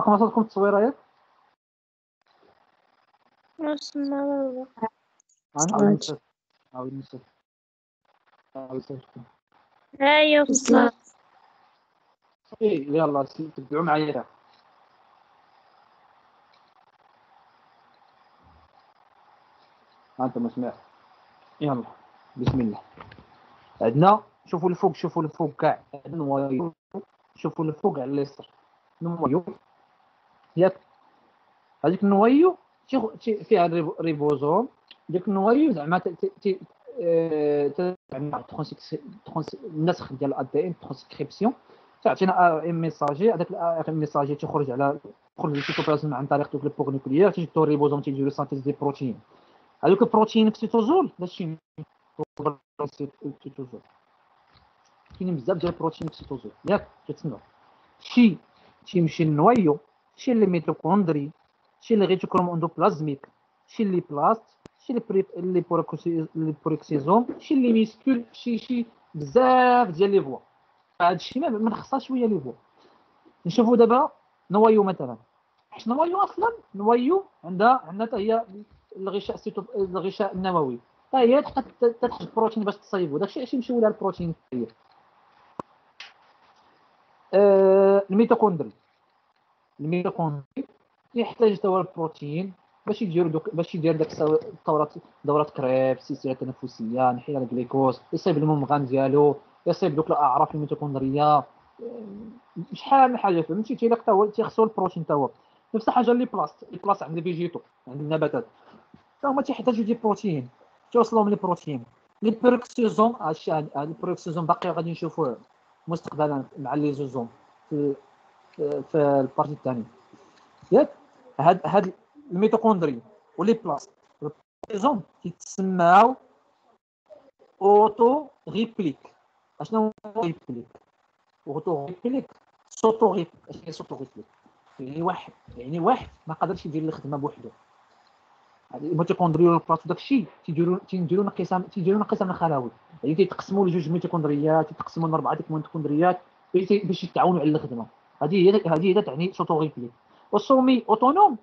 باقي ما وصلتكم التصويره ياك ما وصلنا عاود نصيفط عاود نصيفط عاود إيه يلا تبعوا معايا ها أنتم سمعت يلا بسم الله. عندنا شوفوا الفوق شوفوا الفوق كاع. نوايو. شوفوا الفوق على اليسار. noyau. ياك هذيك ال noyau فيها ال ribo- ribosome ديك ال noyau زعما زعما النسخ ديال الاد ان ترانسكريبسيون تعطينا ام ميساجي هذاك الار ام ميساجي تخرج على تخرج ال cytoplasme عن طريق دوك les pores nucléaires تيجي الريبوزوم تيديرو synthèse des protéines هذوك البروتين في ال cytosol ماشي ال cytosol كاينين بزاف ديال البروتين في ال cytosol ياك كتسمعوا شي تيمشي لل noyau شي ل les mitochondries شي ل les réticulum endoplasmique شي ل les plastes شي ل ل les peroxysomes شي ل les muscles شي شي بزاف ديال le foie هذا الشيء ما نخصها شوية le foie نشوفوا دابا noyau مثلا حيت noyau أصلا noyau عندها عندها هي الغشاء السيتو الغشاء النووي حتى هي تحط البروتين باش تصايبو داكشي علاش يمشيو لها البروتين هي ال mitochondrie ال mitochondrie يحتاج هو البروتين باش يديروا دوك باش يدير داك الدورات دورات Krebs السلسله التنفسيه نحيا الجليكوز يصيب ال membrane ديالو يصيب دوك الأعراف الميتوكوندرية. آه، شحال من حاجة فهمتي تيلاك هو تيخصو البروتين حتى هو نفس الحاجة ل les plastes ال plaste عند ال végétaux عند النباتات. حتى هما تيحتاجوا des protéines توصلهم les protéines les peroxysomes هادشي هاد ال peroxysome باقي غادي نشوفوه مستقبلا مع لي زوزوم في ال partie الثانية ياك هاد هاد ال mitochondrie و les plastes ال peroxysome كيتسماو auto-réplique أشنو هو réplique auto-réplique s'auto-réplique اش هي s'auto-réplique يعني واحد يعني واحد ما قدرش يدير الخدمة بوحدو. هاد ال mitochondrie وال plaste داكشي تيديروا تيديروا انقسام تيديروا انقسام الخلاوي يعني تيتقسموا لجوج ميتوكوندريات تيتقسموا لأربعة ديك الميتوكوندريات باش يتعاونوا على الخدمة. هذه هي هذه هي تعني s'auto-réplique وال semi-autonome.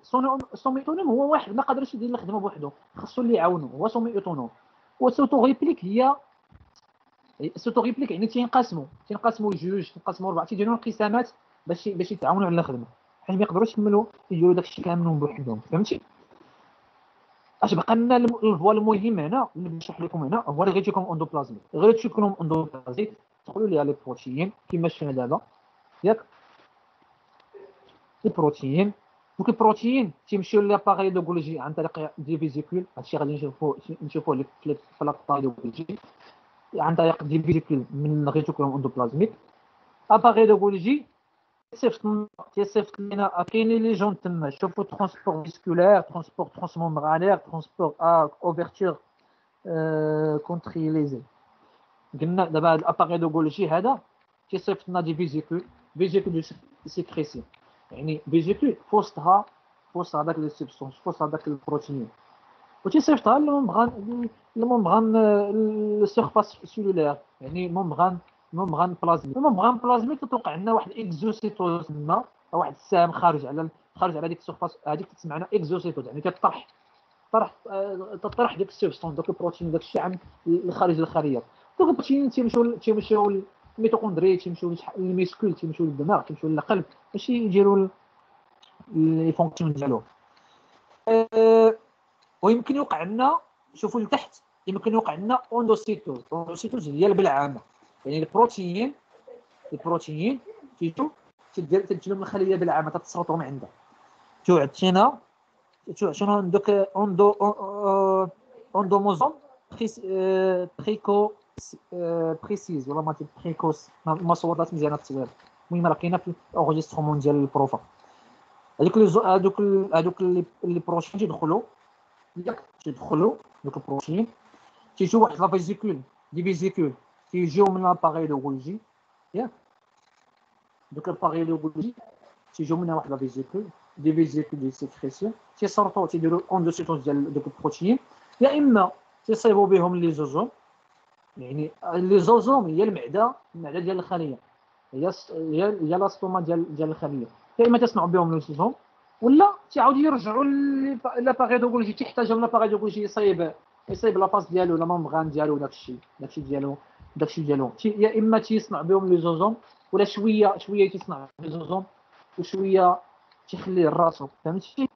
semi-autonome هو واحد ما قدرش يدير الخدمة بوحدو. خاصو اللي يعاونو هو semi-autonome. وال s'auto-réplique هي ال s'auto-réplique يعني تينقسموا تينقسموا لجوج تينقسموا لاربعه تيديروا انقسامات باش باش يتعاونوا على الخدمة. حيت ما يقدروش يكملوا يديروا داكشي كاملين بوحدهم. فهمتي؟ اش بقى لنا ال foie المهم هنا اللي نشرح لكم هنا هو ال réticulum endoplasmique. ال réticulum endoplasmique تدخلوا ليها les protéines كيما شفنا دابا. ياك؟ البروتين دوك البروتين تيمشيو l'appareil de Golgi عن طريق des vésicules هادشي غادي نشوفو نشوفوه لك في في l'appareil de Golgi عن طريق des vésicules من ال réticulum endoplasmique appareil de Golgi تيصيفط تيصيفط لنا كاينين les jonctions تما شوفوا transport vésiculaire transport transmembranaire transport à ouverture contrôlée قلنا دابا هاد ال appareil de Golgi هذا تيصيفط لنا des vésicules vésicules de sécrétion يعني vésicule في وسطها في وسط هذاك les substances في وسط هذاك البروتين وتيصيفطها لل membrane لل membrane ال surface cellulaire يعني ممبران membrane plasmique ال membrane plasmique تتوقع عندنا واحد exocytose تما واحد السام خارج على خارج على ديك ال surface هذيك تسمعنا exocytose يعني كتطرح طرح تطرح ديك ال substance دوك البروتين داك الشيء عن الخارج الخليه دوك البروتين تيمشيو تيمشيو ال mitochondrie تيمشيو لل muscle تيمشيو للدماغ تيمشيو للقلب باش يديروا لي فونكسيون ديالهم أه ويمكن يوقع عندنا شوفوا لتحت يمكن يوقع عندنا أوندوسيتوز. أوندوسيتوز هي البلعامة. يعني البروتين البروتين تيجو تدير تدير من الخليه بالعامه تتصوتوا من عندها. تعطينا تعطينا دوك أوندو أو- أوندوموزوم بريكو آه، بريسيز ولا ما تي بريكوس ما ما صورات مزيانه التصوير المهم راه كاينة في الاونجسترومون ديال البروفا هذوك لي زو- هذوك ال- هذوك اللي اللي بروتين تيدخلوا ياك تيدخلوا دوك البروتين تيجيو واحد لا فيزيكول دي فيزيكول تيجيو من لاباغي دو غولجي ياك دوك الباغي دو غولجي تيجيو منها واحد لا فيزيكول دي فيزيكول دي سيكريسيون تيصرفوا تيديروا اوندوسيتوز ديال دوك البروتين يا اما تيصيبوا بهم لي زوزوم يعني لي زوزوم هي المعدة المعدة ديال الخلية. هي هي هي ديال ديال الخلية. يا إما تصنعوا بهم لي زوزوم ولا تعاودوا يرجعوا l'appareil de Golgi تيحتاجهم l'appareil de Golgi يصايب يصايب لاباس ديالو la membrane ديالو داكشي داكشي ديالو داكشي ديالو. يا إما تيصنع بهم لي زوزوم ولا شوية شوية تيصنع لي زوزوم وشوية تيخليه راسو. فهمتي؟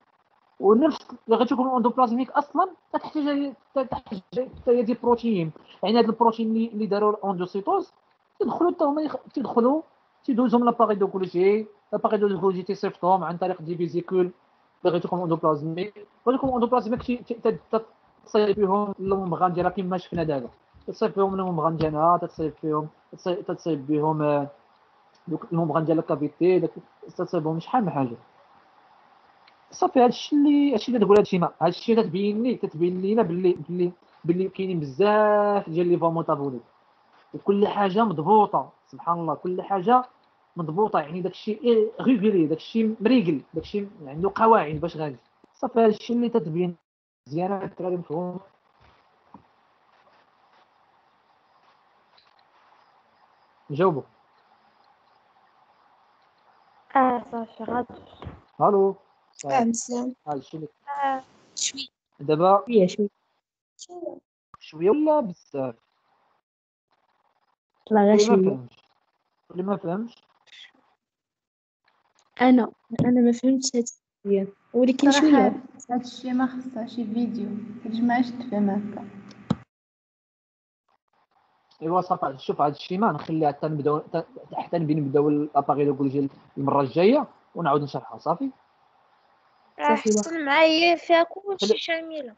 ونفس ال réticulum endoplasmique أصلا تحتاج تحتاج des protéines. يعني هاد البروتين اللي اللي داروا ال endocytose تدخلوا حتى هما تيدخلوا تيدوزهم l'appareil de Golgi l'appareil de Golgi تيصيفطهم عن طريق des vésicules endoplasmique ال réticulum endoplasmique تت- تت- تصايب فيهم ال membrane ديالها كما شفنا دابا. تصايب فيهم ال membrane ديالها تتصايب فيهم تتصايب بهم آه، دوك ديال الكافيتي داك تتصايبهم شحال من حاجة. صافي هادشي اللي هادشي اللي تقول هادشي ما هادشي تتبين لي تتبين لينا باللي باللي باللي كاينين بزاف ديال لي فاموتابوليك وكل حاجة مضبوطة سبحان الله. كل حاجة مضبوطة يعني داكشي ريغولي داكشي مريقل داكشي عنده قواعد باش غادي. صافي هادشي اللي تتبين. مزيان الدراري مفهوم. نجاوبو. آه صافي غادي. ألو. شوي. دابا شوية شوية. شوية ولا بزاف لا غير اللي ما شوية. اللي ما فهمش. أنا أنا ما فهمتش هاد شوية ولكن شوية. هادشي ما خصها شي فيديو متجمعش تفهم هكا. إيوا صافي شوف هذا الشيء ما نخليها حتى نبداو حتى نبي نبدأو ال appareil de Golgi المرة الجاية ونعاود نشرحها صافي؟ أحسن معايا فيها كلشي شاملة.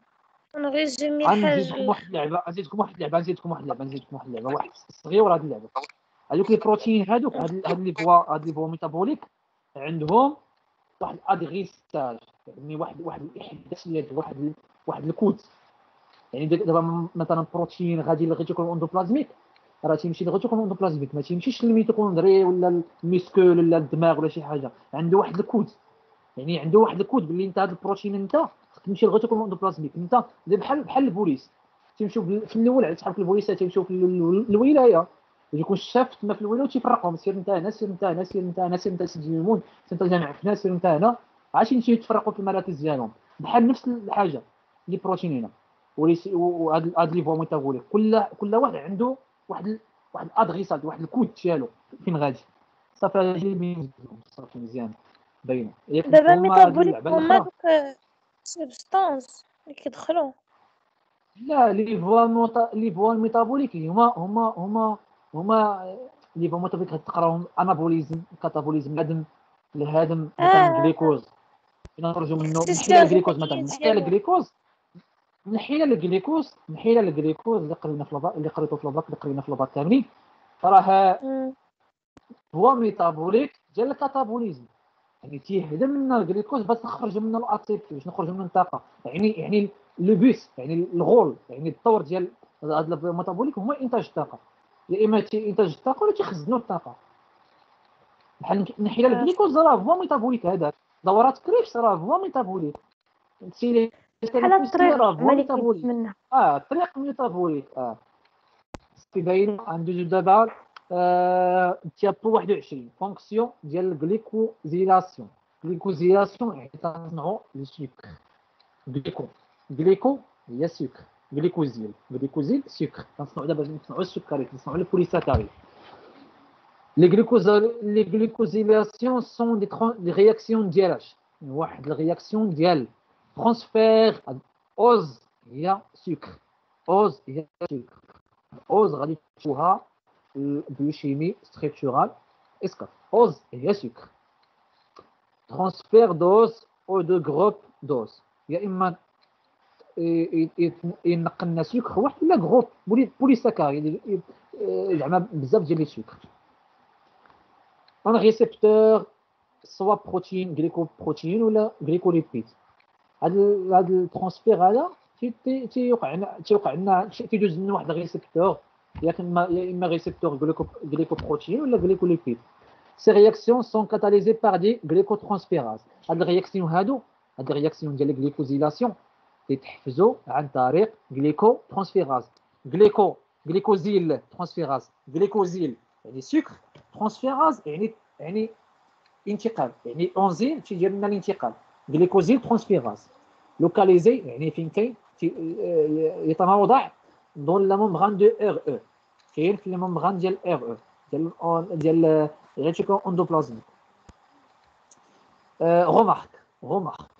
و en résumé غنزيدكم الحاجة واحد اللعبة نزيدكم واحد اللعبة نزيدكم واحد اللعبة نزيدكم واحد اللعبة. واحد صغيره هذه اللعبة. هذوك les protéines هذوك هاد هاد les voies هاد les voies métaboliques عندهم واحد ال adressage. يعني واحد واحد الاحداثيات واحد واحد الكود. يعني دابا مثلا بروتين غادي لل réticulum endoplasmique. راه تيمشي لل réticulum endoplasmique. ما تيمشيش لل mitochondrie ولا ال muscle ولا الدماغ ولا شي حاجة. عنده واحد الكود. يعني عنده واحد الكود باللي انت هذا البروتين انت تمشي لل réticulum endoplasmique انت زي بحال بحال البوليس. تيمشيو في الأول على شحال البوليس تيمشيو في ال- الولاية. يكون شاف تما في الولاية وتيفرقهم. سير انت هنا سير انت هنا سير انت هنا سير انت سيدي الميمون سير انت جامع فينا سير انت هنا عرفتي يمشيو يتفرقوا في المراكز ديالهم. بحال نفس الحاجة les protéines هنا. وهاد هاد les voies métaboliques. كل كل واحد عنده واحد واحد ال adressage واحد الكود ديالو. فين غادي؟ صافي بين صافي مزيان. باينه دابا métaboliques هما؟ دوك substances اللي كيدخلوا. لا les voies méta... les voies métaboliques هما هما هما هما les voies métaboliques تقراهم. anabolisme catabolisme الهدم الهدم مثلا آه. جليكوز نخرجوا منه انحلال الجليكوز مثلا. ديالو. الجليكوز انحلال الجليكوز انحلال الجليكوز اللي قرينا في الباك اللي قريتو في الباك اللي قرينا في الباك كاملين. راه هو métabolique ديال ال catabolisme يعني تيهدم لنا الجليكوز باش نخرج منه ال ATP باش نخرج منه الطاقة. يعني يعني le but يعني ال rôle يعني الدور ديال هذا ال métabolique هو إنتاج الطاقة. يا إما إنتاج الطاقة ولا تيخزنوا الطاقة. بحال نحيل الجليكوز راه هو ميتابوليك هذا. دورات كريبس راه هو ميتابوليك. سيلي بحال الطريق ميتابوليك. آه طريق ميتابوليك آه. سي باين ندوزو دابا. تيابو 21 فونكسيون ديال الجليكوزيلاسيون جليكوزيلاسيون يعني تصنعوا لي سكر جليكو جليكو هي سكر glycosyl glycosyl سكر كنصنعوا دابا نصنعوا السكريات نصنعوا ال polysaccharides les glycos les glycosylations sont des trans des réactions ديالاش واحد ال réaction ديال transfert ose هي سكر ose هي سكر اوز غادي تشوفوها biochimie structurale اسكر ose هي سكر transfert d'ose ou de groupe d'oses يا اما ي- ي- ينقل لنا سكر واحد ولا groupe poly polysaccharides زعما بزاف ديال les sucres un récepteur soit protéine glyco protéine ولا glycolipide هاد ال- هاد ال transfert هذا تي- تي- تيوقع لنا تيوقع لنا تيدوز لنا واحد ال récepteur يا اما يا اما récepteur glyco glycoprotéine ولا glycolipide Ces réactions sont catalysées par des glycotransférases. هاد ال réactions هادو هاد ال réactions ديال ال glycosylation تيتحفزوا عن طريق glycotransférase glyco glycosyl transférase glycosyl يعني سكر transférase يعني يعني انتقال يعني انزيم تيدير لنا الانتقال glycosyl transférase localisée يعني فين كاين تي- آه، يتموضع dans la membrane du RE كاين في ال membrane ديال RE ديال ديال réticu endoplasmique remarque remarque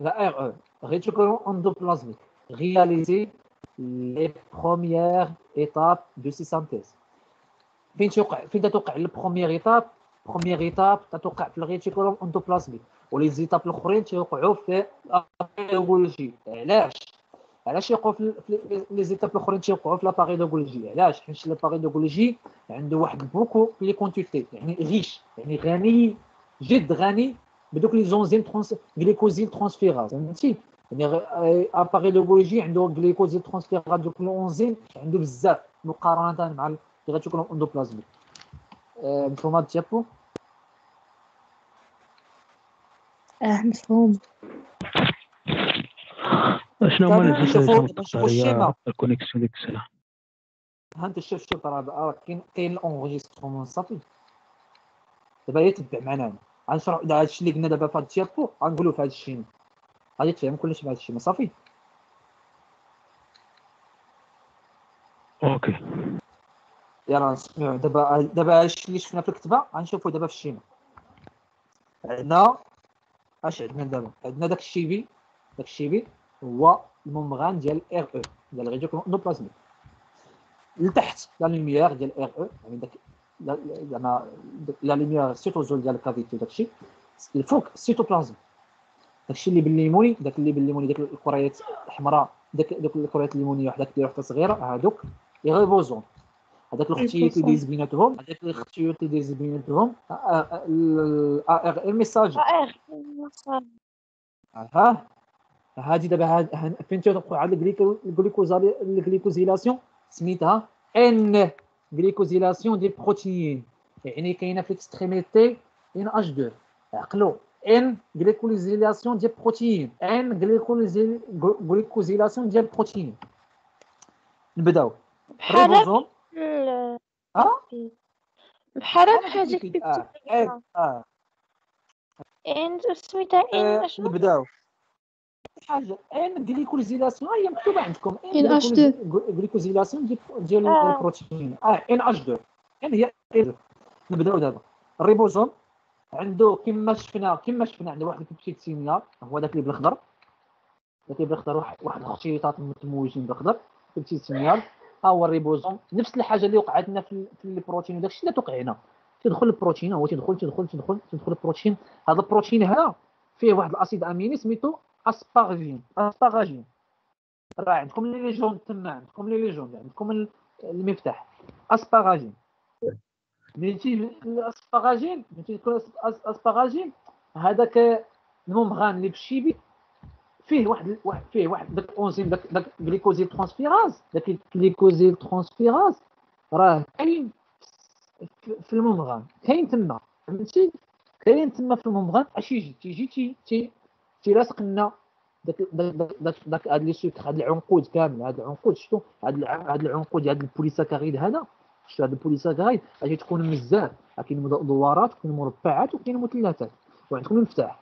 la RE, réticulum endoplasmique, réaliser les premières étapes de ces synthèses. فين توقع فين تتوقع؟ ال premières étapes premières étapes تتوقع في ال réticulum endoplasmique و les étapes الأخرين تيوقعوا في ال appareil de Golgi علاش؟ علاش يوقعوا في les étapes الاخرين تيوقعوا في l'appareil de Golgi؟ علاش؟ حيت l'appareil de Golgi عنده واحد beaucoup les quantités يعني riche يعني غني جد غني بدوك les enzymes trans glycosyl transférases فهمتي؟ يعني appareil de Golgi عنده glycosyl transférases دوك الانزيم عنده بزاف مقارنة مع اللي غتكون endoplasmique مفهوم هاد التيابو آه مفهوم. شنو هما لي المقطعية الكونيكسيون ديك الساعة؟ ها انت شوف شوف راه كاين كاين الانغيسترومون صافي. دابا هي تبع معنا. غنشرح هذا الشيء اللي قلنا دابا في هاد التيابو غنقولو في هاد الشيء. غادي تفهم كلشي في هاد الشيء صافي. أوكي. يلا نسمعوا دابا دابا هادشي اللي شفنا في الكتابه غنشوفوا دابا في الشيما عندنا اش عندنا دابا؟ عندنا داك الشيبي داك الشيبي هو الممغان ديال ار أو ديال الريتيكولوم اندوبلازميك لتحت لا لوميير ديال ار أو يعني داك زعما لا لوميير سيتوزول ديال الكافيتي وداكشي الفوق السيتوبلازم داكشي اللي بالليموني داك اللي بالليموني داك الكريات الحمراء داك داك الكريات الليمونية وحدة كبيرة وحدة صغيرة هادوك لي غيبوزون هذاك الاختيات اللي دايز بيناتهم هذاك الاختيات اللي دايز بيناتهم ARN messager ها هادي دابا فين ال glyco- ال glycosali ال glycosylation سميتها N-glycosylation des protéines يعني كاينة في ال extrémité NH2 عقلوا N-glycosylation ديال protéines N-glycosyl- glycosylation ديال protéines نبداو. الريبوزوم ال- آه بحال ديك كي- آه. N سميتها N آه، نبداو. حاجة N-glycosylation هي مكتوبه عندكم NH2. glycosylation ديال ديال. البروتين آه NH2 يعني هي. نبداو دابا الريبوزوم عنده كما شفنا كما شفنا عنده واحد ال peptide signal هو داك اللي بالاخضر داك اللي بالاخضر واحد الخطيطات متموجين بالاخضر peptide signal ها هو الريبوزوم نفس الحاجة اللي وقعت لنا في, في البروتين وداك الشيء اللي توقع هنا تدخل البروتين هو تدخل تدخل تدخل تدخل البروتين هذا البروتين هذا فيه واحد ال acide aminé سميتو asparagine asparagine راه عندكم les légendes تما عندكم les légendes عندكم ال- المفتاح. asparagine ملي تيجي ال asparagine ملي تيكون as- asparagine هذاك ال membrane اللي بالشيبي فيه واحد فيه واحد داك الأنزيم داك داك glycosyl transférase داك ال glycosyl transférase راه كاين في ال membrane كاين تما. فهمتي؟ كاين تما في ال membrane اش يجي تيجي تي تيلاصق لنا داك داك داك هاد les sucres هاد العنقود كامل هاد العنقود شفتو؟ هاد هاد العنقود هاد ال polysaccharide هذا. شفتو هاد ال polysaccharide غادي تكون مزال. كاين مدورات كاين مربعات وكاين مثلثات وعندكم المفتاح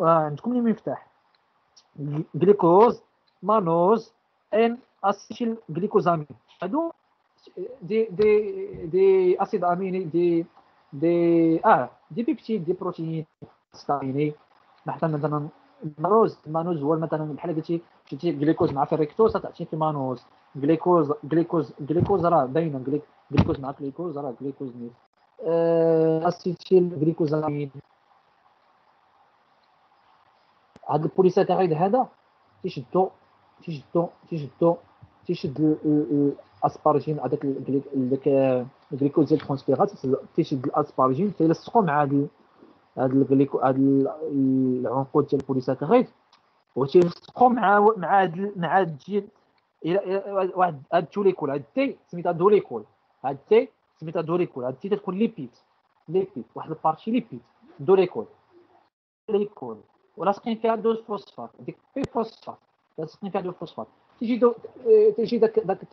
عندكم المفتاح جليكوز مانوز إن اسيتيل جليكوزامين. هادو دي دي دي أسيد أميني دي دي آه دي بيبتيد دي بروتيين ستاميني مثلا مثلا المانوز المانوز هو مثلا بحال قلتي شتي جليكوز مع فريكتوز تعطي في مانوز جليكوز جليكوز جليكوز راه باينه جليك- جليكوز مع جليكوز راه جليكوز نيت آه acétyl glucosamine هاد ال polysaccharide هذا تيشدو تيشدو تيشدو تيشد ال- ال- ال asparagine هذاك ال glycosyl transférase تيشد ال asparagine تيلصقو مع هاد هاد ال glyco هاد ال- العنقود ديال ال polysaccharide وتيلصقو مع مع هاد مع هاد الجيل. واحد هاد التوليكول هاد التي سميتها دوليكول هاد التي سميتها دوليكول هاد التي تكون ليبيد. ليبيد. واحد البارتي ليبيد. دوليكول دوليكول ولاصقين فيها دوز فوسفات. ديك في فوسفات. لاصقين فيها دوز فوسفات. تيجي دو آه، تيجي داك داك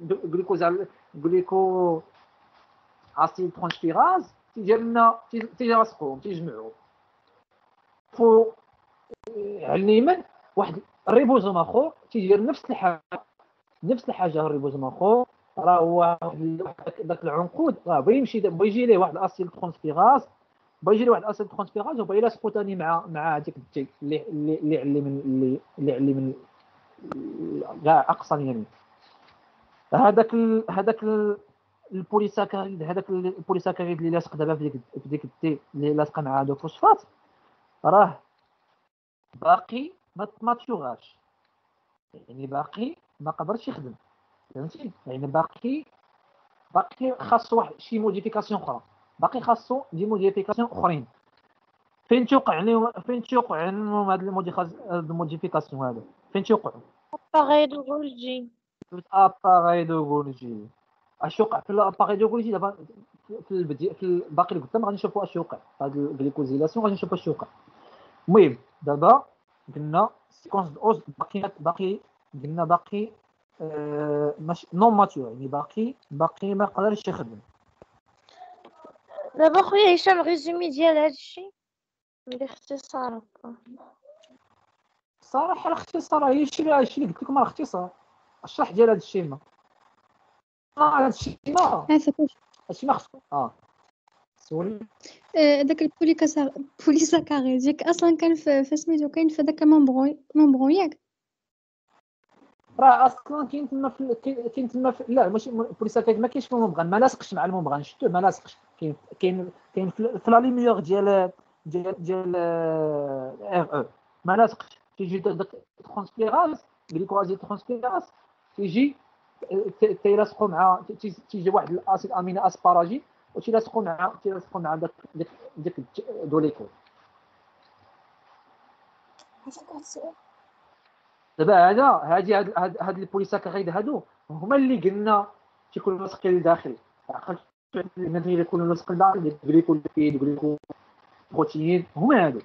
دو- جلوكوز جليكو أسيد ترانسفيراز تيجي لنا تي- تيجي لاصقوهم تيجمعوهم فوق آه، على اليمين واحد الريبوزوم اخر تيدير نفس الحاجة نفس الحاجة الريبوزوم اخر راه هو داك العنقود راه بغى يمشي بغى يجي ليه واحد الاسيل ترانسفيراز بغا يجري واحد الاسيد ترانسفيراز وبغا يلاصقو ثاني مع مع هذيك التي اللي اللي اللي من اللي اللي علي من كاع أقصى اليمين هذاك. هذاك. البوليساكاريد هذاك البوليساكاريد اللي لاصق دابا في ديك في ديك التي اللي لاصقه مع هذوك الفوسفات راه باقي ما ما maturاش. يعني باقي ما قدرش يخدم. فهمتي؟ يعني باقي باقي خاصو واحد شي modification أخرى. باقي خاصو des modifications أخرين. فين توقع عليهم فين توقع عليهم هاد les modifications هادو؟ فين توقعوا appareil de Golgi appareil de Golgi اش وقع في ال appareil de Golgi دابا في البدي في باقي القدام غادي نشوفوا اش وقع في هاد الجليكوزيلاسيون غادي نشوفوا اش وقع المهم دابا قلنا سيكونس اوز باقي باقي قلنا باقي آه ماشي نون ماتيور يعني باقي باقي ما قدرش يخدم. دابا خويا هشام ريزومي ديال هادشي باختصار صراحة الاختصار هي الشيء اللي قلت لكم راه اختصار. الشرح ديال هذا الشيء ما. ما هادشي ما خصو آه. سولي آه، داك ال polyca- polysaccharide ياك أصلا كان في سميتو كاين في داك membrane ياك. راه أصلا كاين تما في كاين تما في لا ماشي polysaccharide ما كاينش في ال membrane ما لاصقش مع ال membrane شفتوه؟ ما لاصقش. كاين كاين كاين في la lumière ديال ديال ديال RE ما لاصقش. تيجي داك transférase glycosyl transférase تيجي تيلاصقوا مع تي- تيجي واحد ال acide aminé asparagine وتيلاصقوا مع تيلاصقوا مع داك ديك ديك الج- dolichol عافاك واحد السؤال. دابا هذا هادي هاد هاد, les polysaccharides هادو هما اللي قلنا تيكونوا لاصقين لداخل. عقلت مثلا اللي يكونوا لاصقين لداخل glycolipides glyco بروتين هما هادو.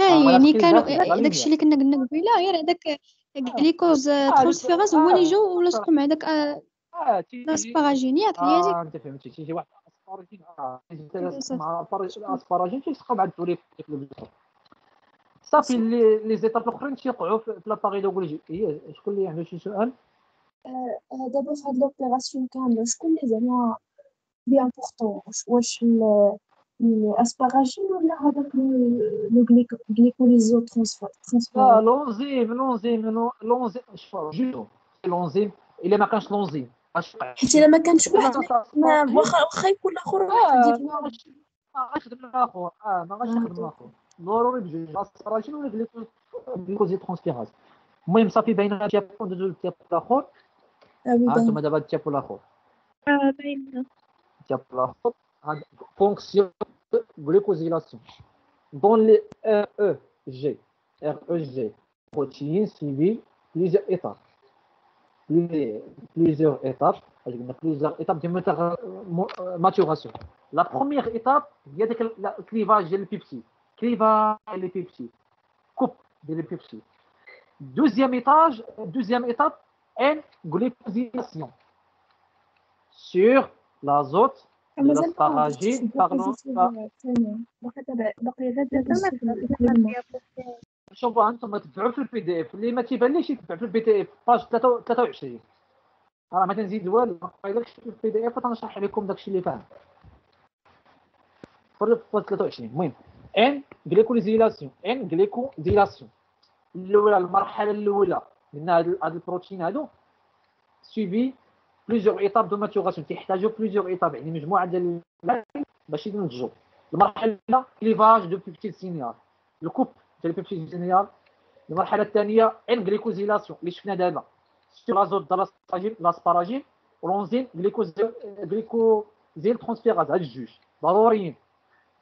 ها آه، يعني كانوا داخل، غالباً. داك الشيء اللي كنا قلنا قبيلة غير هذاك glycosyltransférase هو اللي جاو ولصقوا مع داك آه، آه تيجي ال asparagine ياك هي هذيك آه انت فهمتي تيجي واحد. مع ال asparagine تيلصقوا مع صافي les les étapes الاخرين تيوقعوا في شكون اللي عنده شي سؤال دابا في هاد l'opération كاملة شكون اللي زعما لي important واش ال asparagine ولا هذاك le glycosyl la transférase l'enzyme l'enzyme l'en- l'enzyme شوف جوجو l'enzyme الا ما كانش l'enzyme اش وقع حيت الا ما كانش واحد ما- ما ما- واخا واخا يكون الآخر آه واحد ما غاش ما غاش يخدم الآخر آه ما غاش يخدم الآخر ضروري بجوج asparagine ولا glycosyl glycosyltransférase المهم صافي بين ال diapo ندوزو لل diapo الآخر آه oui ها باين أنتم دابا ال diapo الآخر آه باينة ال diapo الآخر هاد fonction glycosylation dans les REG REG protéines subissent plusieurs étapes. Plus- plusieurs étapes. Plusieurs étapes de euh, maturation. La première étape il y a la- clivage des peptides clivage des coupe des peptides deuxième étape deuxième étape N glycosylation sur l'azote شوفوا أنتم تبعوا في ال PDF. اللي ما تيبانليش يتبع في ال PDF؟ page 23 راه ما تنزيد والو. ما قايلكش في ال PDF تنشرح لكم داكشي اللي فاهم في page 23 المهم N glycosylation N glycosylation الأولى المرحلة الأولى من هاد البروتين هادو subit plusieurs étapes de maturation تيحتاجوا plusieurs étapes يعني مجموعة ديال باش ينضجوا المرحلة clivage de peptide signal ال coupe ديال ال peptide signal المرحلة الثانية N glycosylation اللي شفنا دابا. ديال ال asparagine ال asparagine و l'enzyme glycosyltransférase هاد الجوج. ضروريين.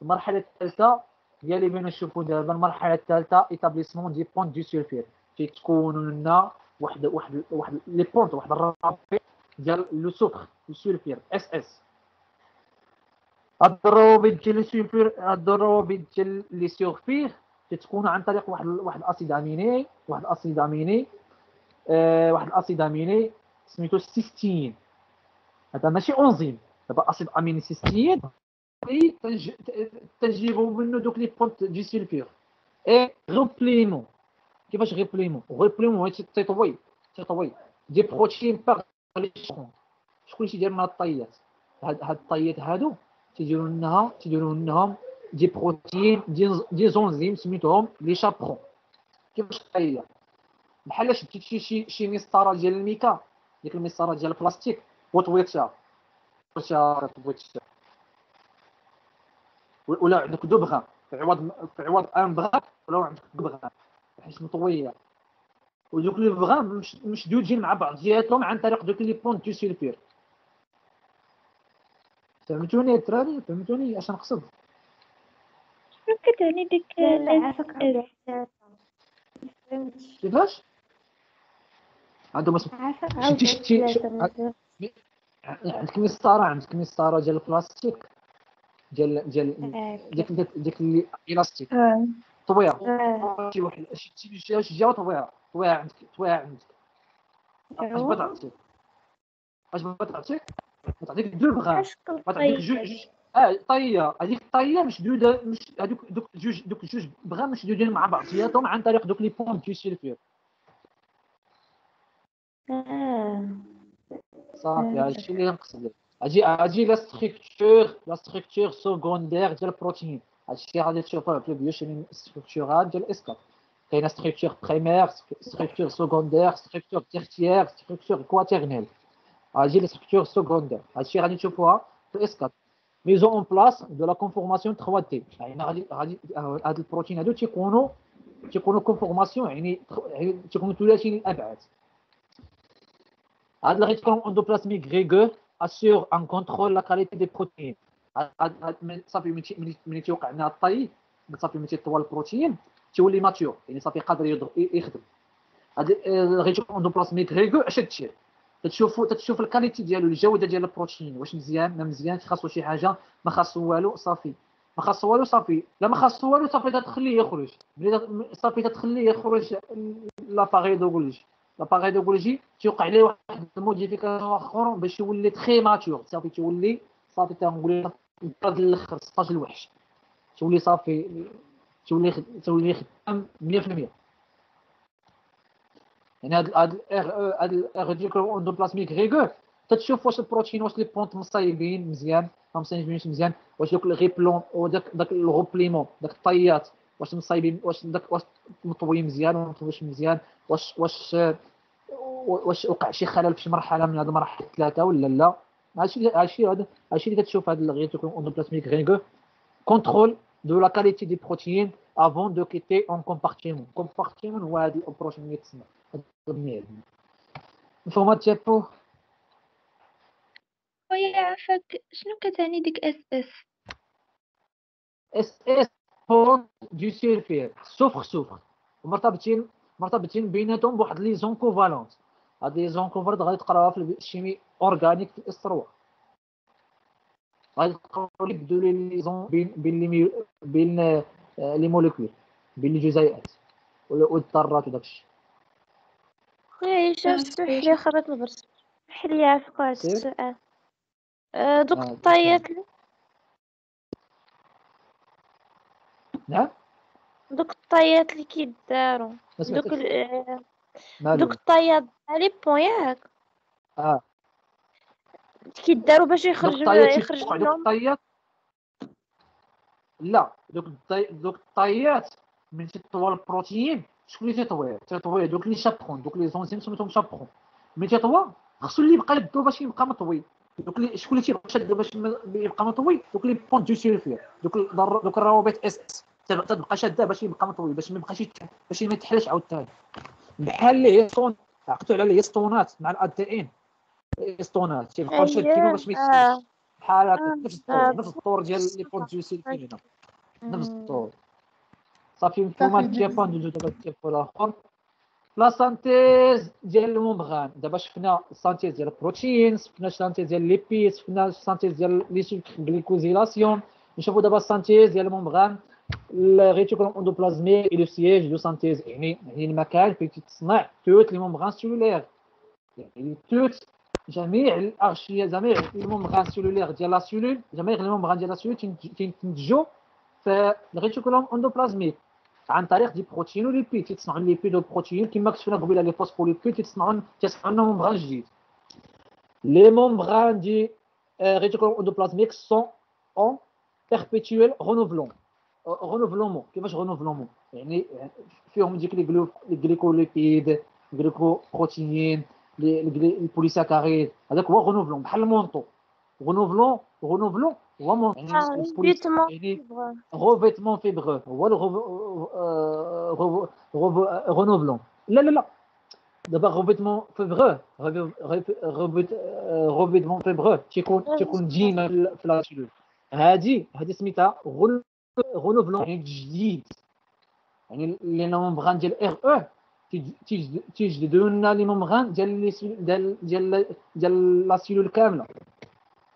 المرحلة الثالثة هي اللي بغينا نشوفوا دابا. المرحلة الثالثة établissement des ponts de sulfure تيتكونوا لنا واحد واحد واحد les ponts واحد الرابط. ديال le soufre ال sulfure SS. الضروبي ديال ال sulfure الضروبي ديال les sulfures تتكون عن طريق واحد واحد ال acide aminé واحد ال acide aminé آه واحد ال acide aminé سميتو cystéine. هذا ماشي انزيم دابا acide aminé cystéine. تنجيبو منه دوك les ponts disulfure et repliement كيفاش repliement هو تيطوي تيطوي. des protéines par les شكون شكون تيدير هاد الطيات؟ هاد هاد الطيات هادو تيديروا لنا تيديروا لهم des protéines des enzymes سميتهم les chaperons كيفاش هي بحال شديت شي شي شي مسطرة ديال الميكا ديك المسطرة ديال البلاستيك وطويتها طويتها طويتها ولا عندك deux brins في عوض في عوض un brin ولا عندك deux brins حيت مطوية. ودوك les brins مش مشدودين مع بعضياتهم عن طريق دوك les ponts de sulfure. فهمتوني الدراري فهمتوني اش نقصد. شنو كتعني ديك كيفاش؟ عندهم اسم شتي شتي عندك مسطرة عندك مسطرة ديال البلاستيك. ديال ديال ديك ديك اللي إلاستيك. طويها شي واحد شي شي شي جهه طويها عندك طويها عندك أش تعطيك أش بغات تعطيك deux شكل تعطيك جوج جوج. آه طيه هذيك الطيه مشدوده مش هذوك دوك جوج دوك جوج brins مشدودين مع بعضياتهم عن طريق دوك les ponts de sulfure آه. صافي هادشي اللي نقصد. أجي أجي la structure la structure secondaire ديال البروتين هادشي غادي تشوفوه في ال biochimie structurale ديال ال S4 كاينة structure primaire structure secondaire structure tertiaire structure quaternaire هادشي les structures secondaires هادشي غادي تشوفوها في ال S4 mise en place de la conformation 3D يعني غادي غادي هاد البروتين هادو تيكونوا تيكونوا conformation يعني يعني تيكونوا ثلاثي الابعاد هاد ال réticulum endoplasmique rugueux assure un contrôle la qualité des protéines هاد- هاد- هاد من- صافي ملي تي- ملي ملي تيوقع لنا الطي صافي ملي تيطوى البروتين تيولي mature يعني صافي قادر يخدم. هاد ال réticulum endoplasmique rugueux اش تدير تتشوفوا تتشوف ال qualité ديالو الجودة ديال البروتين واش مزيان ما مزيان خاصو شي حاجة ما خاصو والو صافي. ما خاصو والو صافي. لا ما خاصو والو صافي تتخليه يخرج. صافي تتخليه يخرج l'appareil de Golgi l'appareil de Golgi تيوقع عليه واحد ال modification آخر باش يولي très mature صافي تيولي صافي تنقول الطرد الأخر 16 الوحش. تولي صافي تولي تولي خدام 100% يعني هاد هاد ال R هاد ال réticulum endoplasmique rugueux تتشوف واش البروتين واش les ponts مصايبين مزيان ما مصايبينش مزيان واش دوك ال repliement وداك داك ال repliement داك الطيات واش مصايبين واش داك واش مطويين مزيان ولا مطويش مزيان واش واش واش وقع شي خلل في شي مرحله من هاد المراحل الثلاثه ولا لا هادشي هادشي هادشي اللي كتشوف هاد ال réticulum endoplasmique rugueux contrôle de la qualité des protéines avant de quitter un compartiment. Compartiment هو هذه ال approche اللي تسمى مفهوم هاد التيابو ويا عافاك شنو كتعني ديك SS SS pont de sulfure soufre soufre مرتبطين مرتبطين بيناتهم بواحد liaison covalente هاد liaison covalente غادي تقراوها في ال chimie organique في ال S 3 غادي تقراو لك دو لي ليزون بين بين بين آه، les molécules بين الجزيئات والذرات وداك الشيء. خويا هشام سمح لي خربت البرس سمح لي عافاك واحد سير. السؤال. آه، دوك آه، الطايات نعم؟ دوك الطايات اللي كيدارو. ما دوك آه، دوك مالو الطايات les ponts ياك آه. كيدارو باش يخرج يخرج منهم؟ الطايات؟ لا دوك. دوك الطايات من تيطوى البروتين شكون اللي تيطويه تيطويه دوك les chaperons دوك les enzymes سميتهم chaperons ملي تيطوى خصو اللي يبقى يدو باش يبقى مطوي. دوك اللي شكون اللي تيبقى شاد باش يبقى مطوي؟ دوك les ponts de sulfure دوك دوك الروابط SS تبقى شادة باش يبقى مطوي باش ما يبقاش باش ما يتحلاش عاوتاني بحال les histones عقدتوا على الهيستونات مع ال ADN الهيستونات تيبقاو شادينو باش ما اييه يتحلش آه بحال هكا آه نفس الطور آه، نفس الطور ديال les ponts de sulfure هنا نفس مم. الطور صافي مفهوم صافي هاد التيابون ندوزو دابا التيابون الآخر la synthèse ديال ال membrane دابا شفنا ال synthèse ديال البروتين شفنا ال synthèse ديال lipides شفنا ال synthèse ديال les sucres glycosylation نشوفوا دابا ال synthèse ديال ال membrane ال réticulum endoplasmique est le siège de synthèse يعني يعني المكان فين تتصنع toutes les membranes cellulaires يعني toutes جميع الارشيه جميع ال membranes cellulaires ديال la cellule جميع ال membranes ديال la cellule تنتجوا في ال réticulum endoplasmique عن طريق des protéines و lipides تيتصنعوا ال lipides والبروتين كما كشفنا قبيله les phospholipides تيتصنعوا تيصنعوا لنا membrane جديد les membranes des réticulum endoplasmique sont en perpétuel renouvellement renouvellement كيفاش renouvellement يعني فيهم ديك les glu les glycolipides glycoprotéines les ال polysaccharides هذاك هو renouvellement بحال ال manteau renouvellement renouvellement هو مون يعني vêtement يعني revêtement fibreux هو renouvellement لا لا لا دابا revêtement fibreux revêtement fibreux تيكون تيكون ديما في la cellule هادي هادي سميتها renouvellement يعني جديد يعني les membranes ديال RE تيجددوا لنا les membranes ديال ديال ديال ديال la cellule كاملة.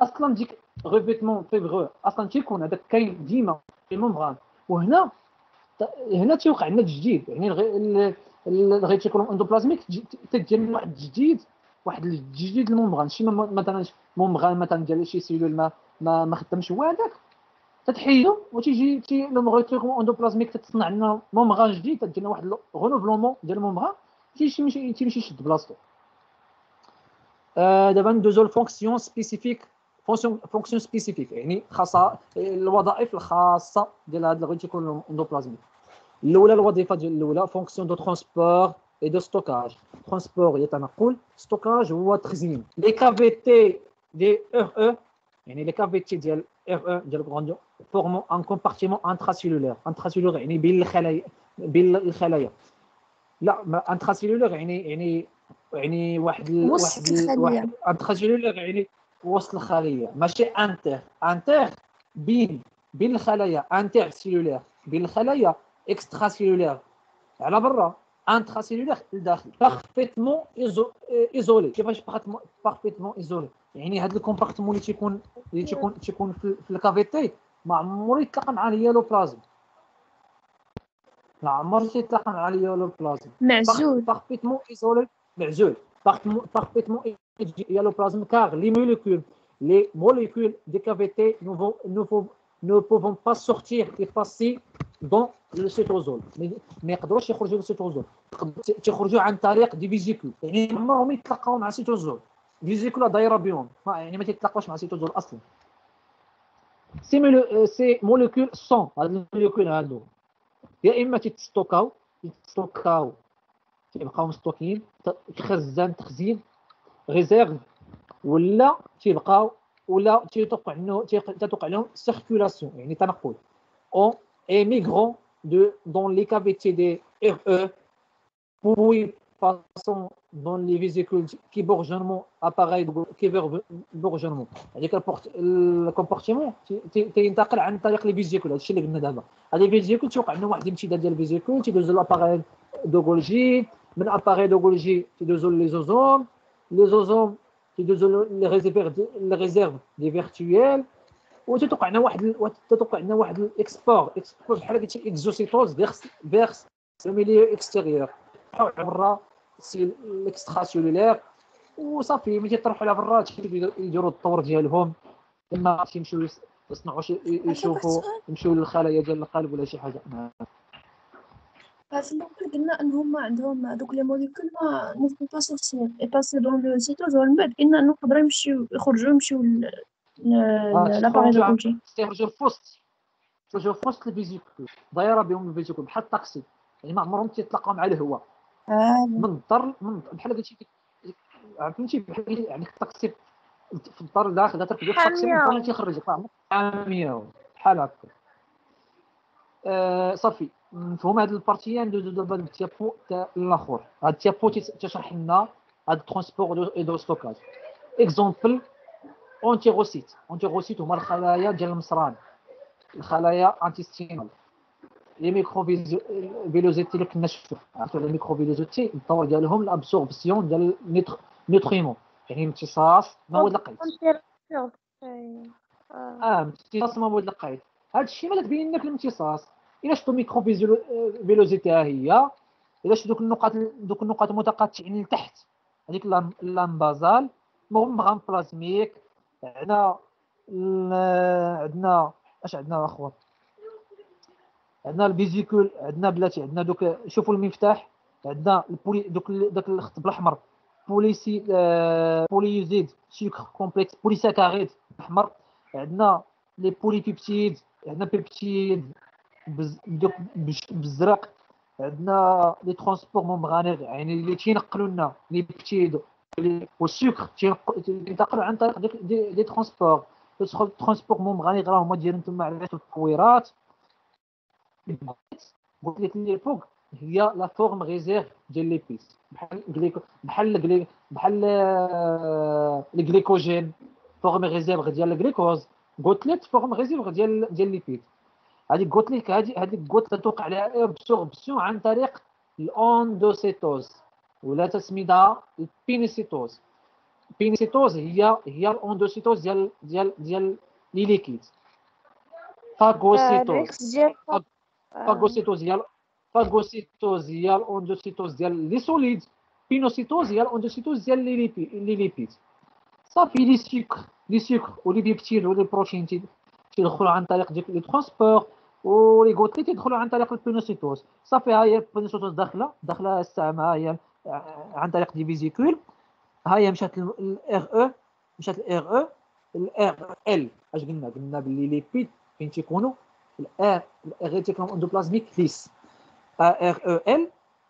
أصلا ديك revêtement fibreux أصلا تيكون هذاك كاين ديما ال membrane وهنا هنا تيوقع لنا جديد يعني ال réticulum endoplasmique تدير واحد جديد واحد الجديد ال membrane شي مثلا membrane مثلا ديال شي cellule ما ما خدمش هو هذاك تتحيدو وتيجي تي le réticulum endoplasmique تتصنع لنا membrane جديد تدير لنا واحد renouvellement ديال ال membrane تيمشي تيمشي يشد بلاصتو دابا ندوزو ال fonctions spécifiques fonctions fonctions spécifiques يعني خاصة الوظائف الخاصة ديال هذا ال réticulum endoplasmique الأولى الوظيفة ديال الأولى fonction de transport et de stockage transport هي تنقل stockage هو تخزين les cavités des RE يعني les cavités ديال RE ديال الغرانديو forment un compartiment intracellulaire intracellulaire يعني بين الخلايا بين الخلايا لا intracellulaire يعني يعني يعني واحد ال... واحد intracellulaire يعني وسط الخليه ماشي inter inter بين بين الخلايا intercellulaire بين الخلايا extracellulaire على برا intracellulaire لداخل parfaitement isolé كيفاش parfaitement isolé يعني هذا ال compartiment اللي تيكون اللي تيكون تيكون في ال cavité ما عمرو يتلاقى مع ال hyaloplasme ما عمرو تيتلاقى مع ال hyaloplasme معزول. parfaitement isolé معزول. parfaitement plasma car les molécules, les molécules des cavités ne, vont, ne, vont, ne pouvons pas sortir et passer dans le cytosol. ما يقدروش يخرجوا لل cytosol تيخرجوا عن طريق des vésicules يعني عمرهم يتلاقاو مع ال cytosol vésicule دايره بهم يعني ما تيتلاقاوش مع ال cytosol أصلا. ces ces molécules sont هاد ال molécules هادو. يا إما تيتستوكاو يتستوكاو تيبقاو مستوكين تخزن تخزين réserve ولا تيبقاو ولا تيتوقع إنه تتوقع لهم circulation يعني تنقل. en émigrant de dans les cavités des RE puis passant dans les vésicules qui bourgeonnement appareil qui bourgeonnement هذيك ال compartiment تينتقل عن طريق les vésicules هادشي اللي قلنا دابا هاد ال vésicules تيوقع لنا واحد الامتداد ديال ال vésicules تيدوز l'appareil de Golgi من appareil de Golgi تيدوزو lysosomes lysosomes تيدوزو les réserves les réserves دي فيرتويال وتتوقع لنا واحد تتوقع لنا واحد ال export export بحال قلتي exocytose vers vers le milieu extérieur برا سي ال extracellulaire وصافي ملي تيطرحوا لها برا يديروا الطور ديالهم. إما تيمشيو يصنعوا شي يشوفوا يمشيو للخلايا ديال القلب ولا شي حاجة. في الأول قلنا انهم عندهم دوك les molécules ne peuvent pas sortir et passer dans le cytosol من بعد قلنا إنه يقدروا يمشيو يخرجوا يمشيو l'appareil de Golgi تيخرجوا في وسط تيخرجوا في وسط ال vésicules. دايره بهم ال vésicule بحال الطاكسي يعني ما عمرهم تيتلاقاو مع الهواء. من الدار من بحال قلتي فهمتي بحال يعني الطاكسي في الدار داخل تركب الطاكسي من الدار تيخرجك حامية. بحال هكا. صافي. مفهوم هاد ال partie ندوزو دابا للتيابو تاع الآخر هاد التيابو تشرح لنا هاد ال transport et de stockage. exemple entérocytes entérocytes هما الخلايا ديال المصران. الخلايا انتيستينال لي ميكروفيلوزيتي اللي كنا شفتو عرفتو لي ميكروفيلوزيتي الدور ديالهم الابسوربسيون ديال نيوتريمون يعني امتصاص مواد لقيت آه امتصاص مواد لقيت هذا الشيء مالا تبين لنا في الامتصاص الا شفتو ميكرو فيلوزيتي ها هي الا شفتو دوك النقاط دوك النقاط المتقاطعين لتحت هذيك اللامبازال مغمغم بلازميك عندنا عندنا اش عندنا اخوات عندنا الفيزيكول عندنا بلاتي عندنا دوك شوفوا المفتاح عندنا البولي دوك داك الخط بالأحمر. بوليسي آه بوليزيد سيكر كومبلكس بوليساكاريد احمر عندنا لي بوليبيبتيد عندنا بيبتيد بش- بالزرق. عندنا لي ترونسبور ممبرانيغ يعني اللي تينقلوا لنا لي بيبتيد والسكر تينتقلوا عن طريق دي, دي ترونسبور. تدخل ترونسبور ممبرانيغ راه هما دايرين نتوما على التكويرات قلت لك اللي فوق هي لا فورم ريزيرف ديال لي بيس بحال بحال الجلي بحال آه، الجليكوجين فورم ريزيرف ديال الجليكوز لك فورم ريزيرف ديال ديال ليبيد هذيك قلت لك هذه هذيك قلت توقع عليها ابسوربسيون عن طريق ال endocytose ولا تسميتها ال pinocytose. ال pinocytose هي هي ال endocytose ديال ديال ديال les liquides phagocytose. الريكس ديال phag- phagocytose هي phagocytose هي ال endocytose ديال les solides pinocytose هي ال endocytose ديال les lipi les lipides صافي les sucres les sucres و les peptides و les protéines تي- تيدخلوا عن طريق ديك les transports ولي غوتلي تيدخلوا عن طريق البينوسيتوز صافي ها هي البينوسيتوز داخله داخله السامه ها هي عن طريق دي فيزيكول ها هي مشات الار أو مشات الار أو الار ال اش قلنا قلنا باللي ليبيد فين تيكونوا الار الريتيكولوم اندوبلازميك ليس ار أو ال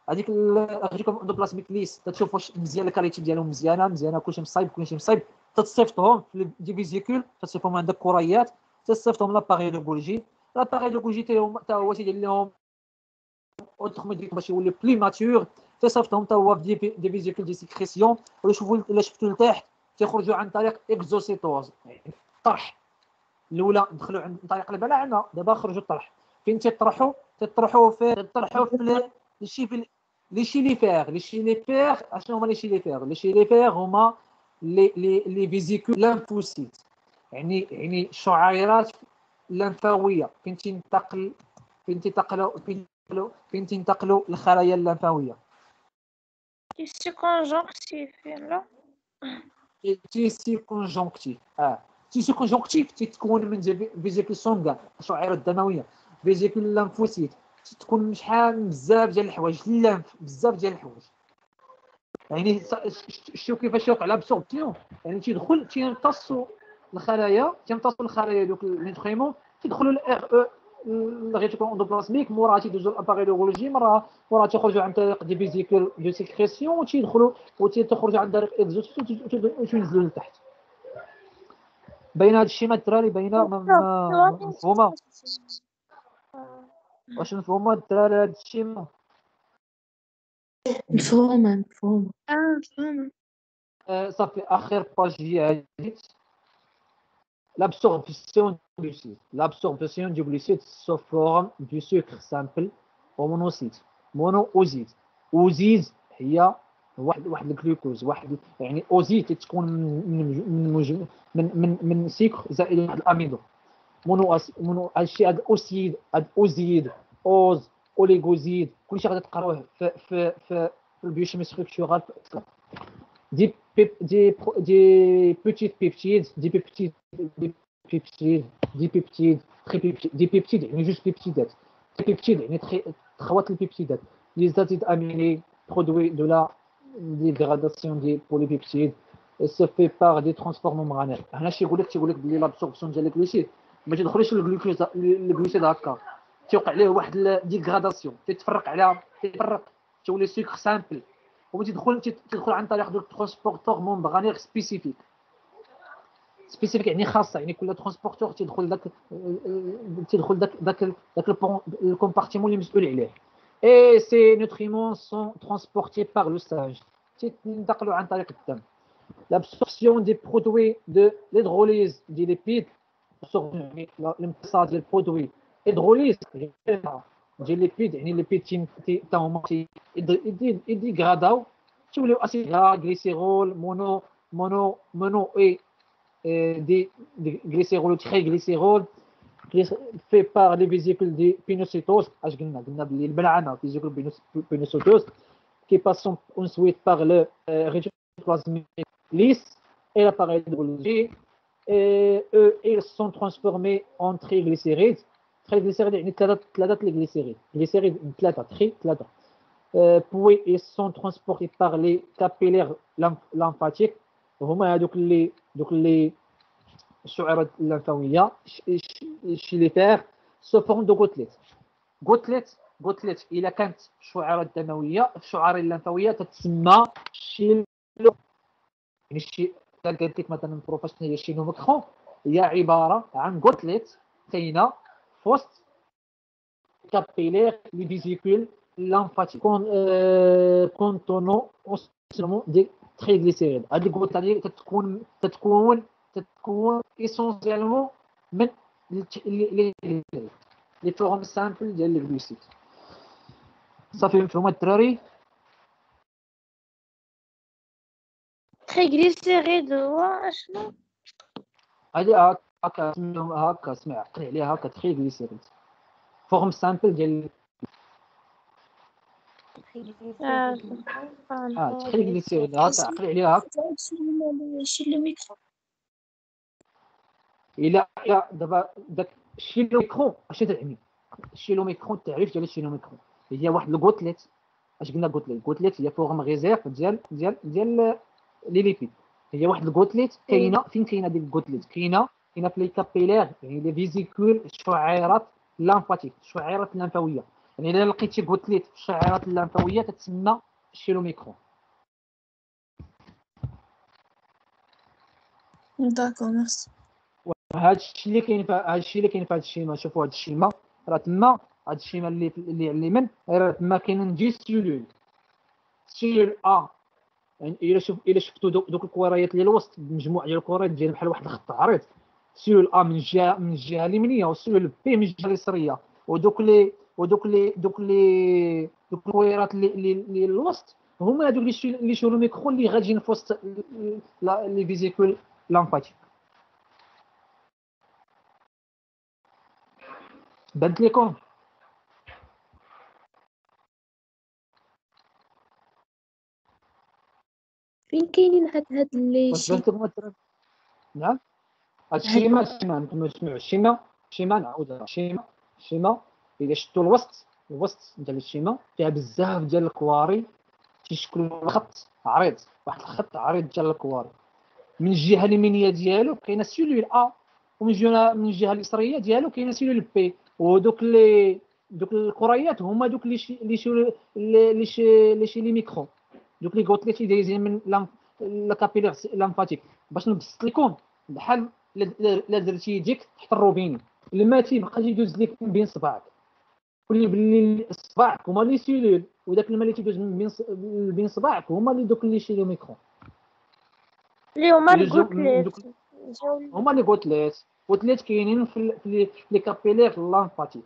هذيك الريتيكولوم اندوبلازميك ليس تشوف واش مزيان الكاليتي ديالهم مزيانه مزيانه كلشي مصايب كلشي مصايب تتصيفطهم في دي فيزيكول تصيفطهم عندك كريات تصيفطهم l'appareil de Golgi l'appareil de Golgi تا هو تا هو تيدير لهم اوتر ميديك باش يولي بلي mature تصيفطهم تا هو في des, des vésicules de sécrétion ولا شوفوا الا شفتوا لتحت تيخرجوا عن طريق exocytose يعني طرح الأولى دخلوا عن طريق البلاعه دابا خرجوا الطرح. فين تيطرحوا تيطرحوا في تيطرحوا في ال- les chy les chylifères les chylifères أشنو هما les chylifères les chylifères هما les les les vésicules lymphocytes يعني يعني شعيرات لمفاويه فين تنتقل فين تنتقلوا فين تنتقلوا- فين تنتقلوا الخلايا اللمفاويه tissu conjonctif لا tissu conjonctif آه tissu conjonctif تتكون من des vésicules sanguins الشعيرات الدمويه vésicules lymphocytes تكون من شحال بزاف ديال الحوايج اللنف بزاف ديال الحوايج يعني س- ش- شتو كيفاش يوقع لابسوربسيون يعني تيدخل تيمتصوا الخلايا تيمتصوا الخلايا دوك النيتريمون تيدخلوا الار أو الريتيكول اندوبلازميك مورا تيدوزوا الاباري لوغولوجي مره مورا تيخرجوا عن طريق دي فيزيكول دو سيكريسيون وتيدخلوا وتيخرجوا عن طريق اكزوت وتنزلوا لتحت باين هذا الشيء ما الدراري باينه ما- ما- مفهومه واش مفهومة؟ الدراري هذا الشيء ما مفهومة؟ مفهومة آه فهمت آه، صافي آخر باج هي هذه. L'absorption du glucide. L'absorption du glucide sous forme du sucre simple au monocyte. monooside. اوزيد هي واحد واحد الجلوكوز واحد يعني اوزيد تكون من من من مج- من من, من سكر زائد واحد الأميدو. مونو أس مونو هادشي هاد اوسيد هاد اوزيد أوز أوليغوزيد كلشي غادي تقراوه في في في في البيوشيمي ستركتورال. دي بيب دي برو- دي بيتيت بيبتيد دي بيبتيد دي بيبتيد دي بيبتيد تري بيبتيد دي بيبتيد يعني جوج بيبتيدات دي بيبتيد يعني تخي تخوات البيبتيدات لي زاتيد اميني برودوي دو لا dégradation des polypeptides et se fait par des transports membranaires. هنا شي يقول لك تيقول لك بلي لابسوربسيون ديال الجلوسيد ما تيدخلش الجلوكوز ال glucide هكا تيوقع عليه واحد ال dégradation تيتفرق على تيتفرق تولي سكر simple وما تيدخل تيدخل عن طريق دوك transporteurs membranaires spécifiques spécifiques يعني خاصه يعني كل transporteur تيدخل داك تيدخل داك داك داك ال compartiment اللي مسؤول عليه et ces nutriments sont transportés par le sang. تنتقلوا عن طريق الدم l'absorption des produits de l'hydrolyse des lipides يعني الامتصاص ديال ال produits d'hydrolyse ديال lipides يعني lipides تي تي- تا هما تي- يد- يدي- ي dégrad او توليو acides gras glycérol mono mono mono et euh, des, des glycérols triglycérols fait par les vésicules des pinocytoses اش قلنا قلنا بلي البلعنه فيزيكول pinocytose qui passent ensuite par le euh, réticule plasmique lisse et l'appareil de Golgi et eux ils sont transformés en triglycérides triglycérides يعني ثلاثه ثلاثه الجليسيريد glycérides ثلاثه تري ثلاثه Euh, puis ils sont transportés par les capillaires lymph- lymphatiques هما هذوك اللي دوك اللي شي لي فيغ سو فورم دو غوتليت. gouttelettes gouttelettes إلا كانت الشعيرات الدمويه الشعيرات اللمفاويه تتسمى chylo يعني شي قالت لك مثلا بروفاش هي chylomicron هي عبارة عن gouttelette كاينة في وسط capillaires les vésicules lymphatiques con contenant essentiellement des triglycérides. هاد ال goutte هادي تتكون تتكون تتكون essentiellement من les les formes simples ديال ال glucide صافي مفهوم الدراري triglycérides هو اشنو هادي هاكا هاكا سمع عقلي عليها هاكا triglycérides forme simple ديال آه آه triglycérides هاكا عقلي عليها هاكا chylomicron الا الا دابا داك ال chylomicron اش تعني ال chylomicron التعريف ديال ال chylomicron هي واحد ال gouttelette أش قلنا gouttelette ال gouttelette هي forme réserve ديال ديال ديال les lipides هي واحد ال gouttelette كاينة فين كاينة ديك ال gouttelette كاينة كاينة في les capillaires يعني les vésicules الشعيرات ال lymphatiques الشعيرات اللمفاويه يعني إلا لقيتي gouttelette في الشعيرات اللمفاويه تتسمى chylomicron d'accord merci هذا الشيء اللي كاين هذا الشيء اللي كاين في هذا ال schéma شوفوا هذا ال schéma راه تما هذا ال schéma اللي اللي على اليمين راه تما كاينين deux cellules. cellule A يعني إلا شوف إلا شفتوا دوك, الكوريات اللي الوسط مجموعة ديال الكوريات ديال بحال واحد الخط عريض cellule A من الجهه من الجهه اليمنية و cellule B من الجهه اليسرية. ودوك لي ودوك لي دوك لي دوك الكويرات اللي اللي, الوسط هما هذوك اللي اللي chylomicrons اللي غاديين في وسط les vésicules lymphatiques بانت لكم فين كاينين هاد هاد لي شي؟ نعم. هاد ال schéma ال schéma نكملو نسمعو ال schéma ال schéma نعاودها ال schéma ال schéma الا شفتو الوسط الوسط ديال ال schéma فيها بزاف ديال الكواري تيشكلوا خط عريض واحد الخط عريض ديال الكواري. من الجهة اليمينية ديالو كاينة cellule A ومن الجهه من الجهة اليسرية ديالو كاينة cellule B ودوك les دوك الكريات هما دوك شي اللي شي اللي chylomicrons. دوك les gouttelettes اللي دايزين من la capillaire lymphatique. باش نبسط لكم بحال لا درتي يديك تحت الروبيني الماء تيبقى يدوز لك من بين صباعك. قولي بلي صباعك هما les cellules وداك الماء اللي تيدوز من بين بين صباعك هما اللي دوك اللي chylomicrons. اللي هما ال gouttelettes دوك- هما les gouttelettes gouttelettes كاينين في les- capillaires lymphatiques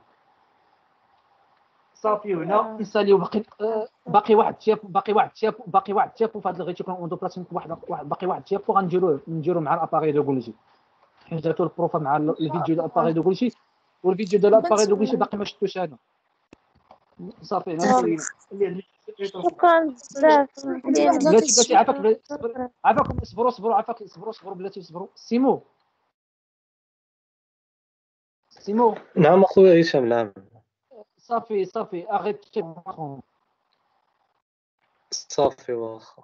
صافي هنا. نساليو باقي آه، باقي واحد TP باقي واحد TP باقي واحد TP في هذا ال réticulum endoplasmique واحد واحد باقي واحد TP غنديروه نديرو مع ال appareil de Golgi حيت البروفا مع ال- الفيديو ديال ال appareil de Golgi والفيديو ديال ال appareil de Golgi باقي ما شفتوش أنا. صافي. اللي شكرا بزاف. بلاتي بلاتي عافاك عافاكم صبروا صبروا عافاك صبروا صبروا بلاتي صبروا. سيمو. سيمو. نعم أخويا هشام نعم. صافي صافي. اغيت صافي واخا.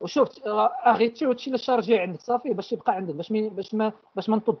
وشفت اغيتي وهادشي اللي شارجي عندك؟ صافي باش يبقى عندك باش باش ما باش ما نطب.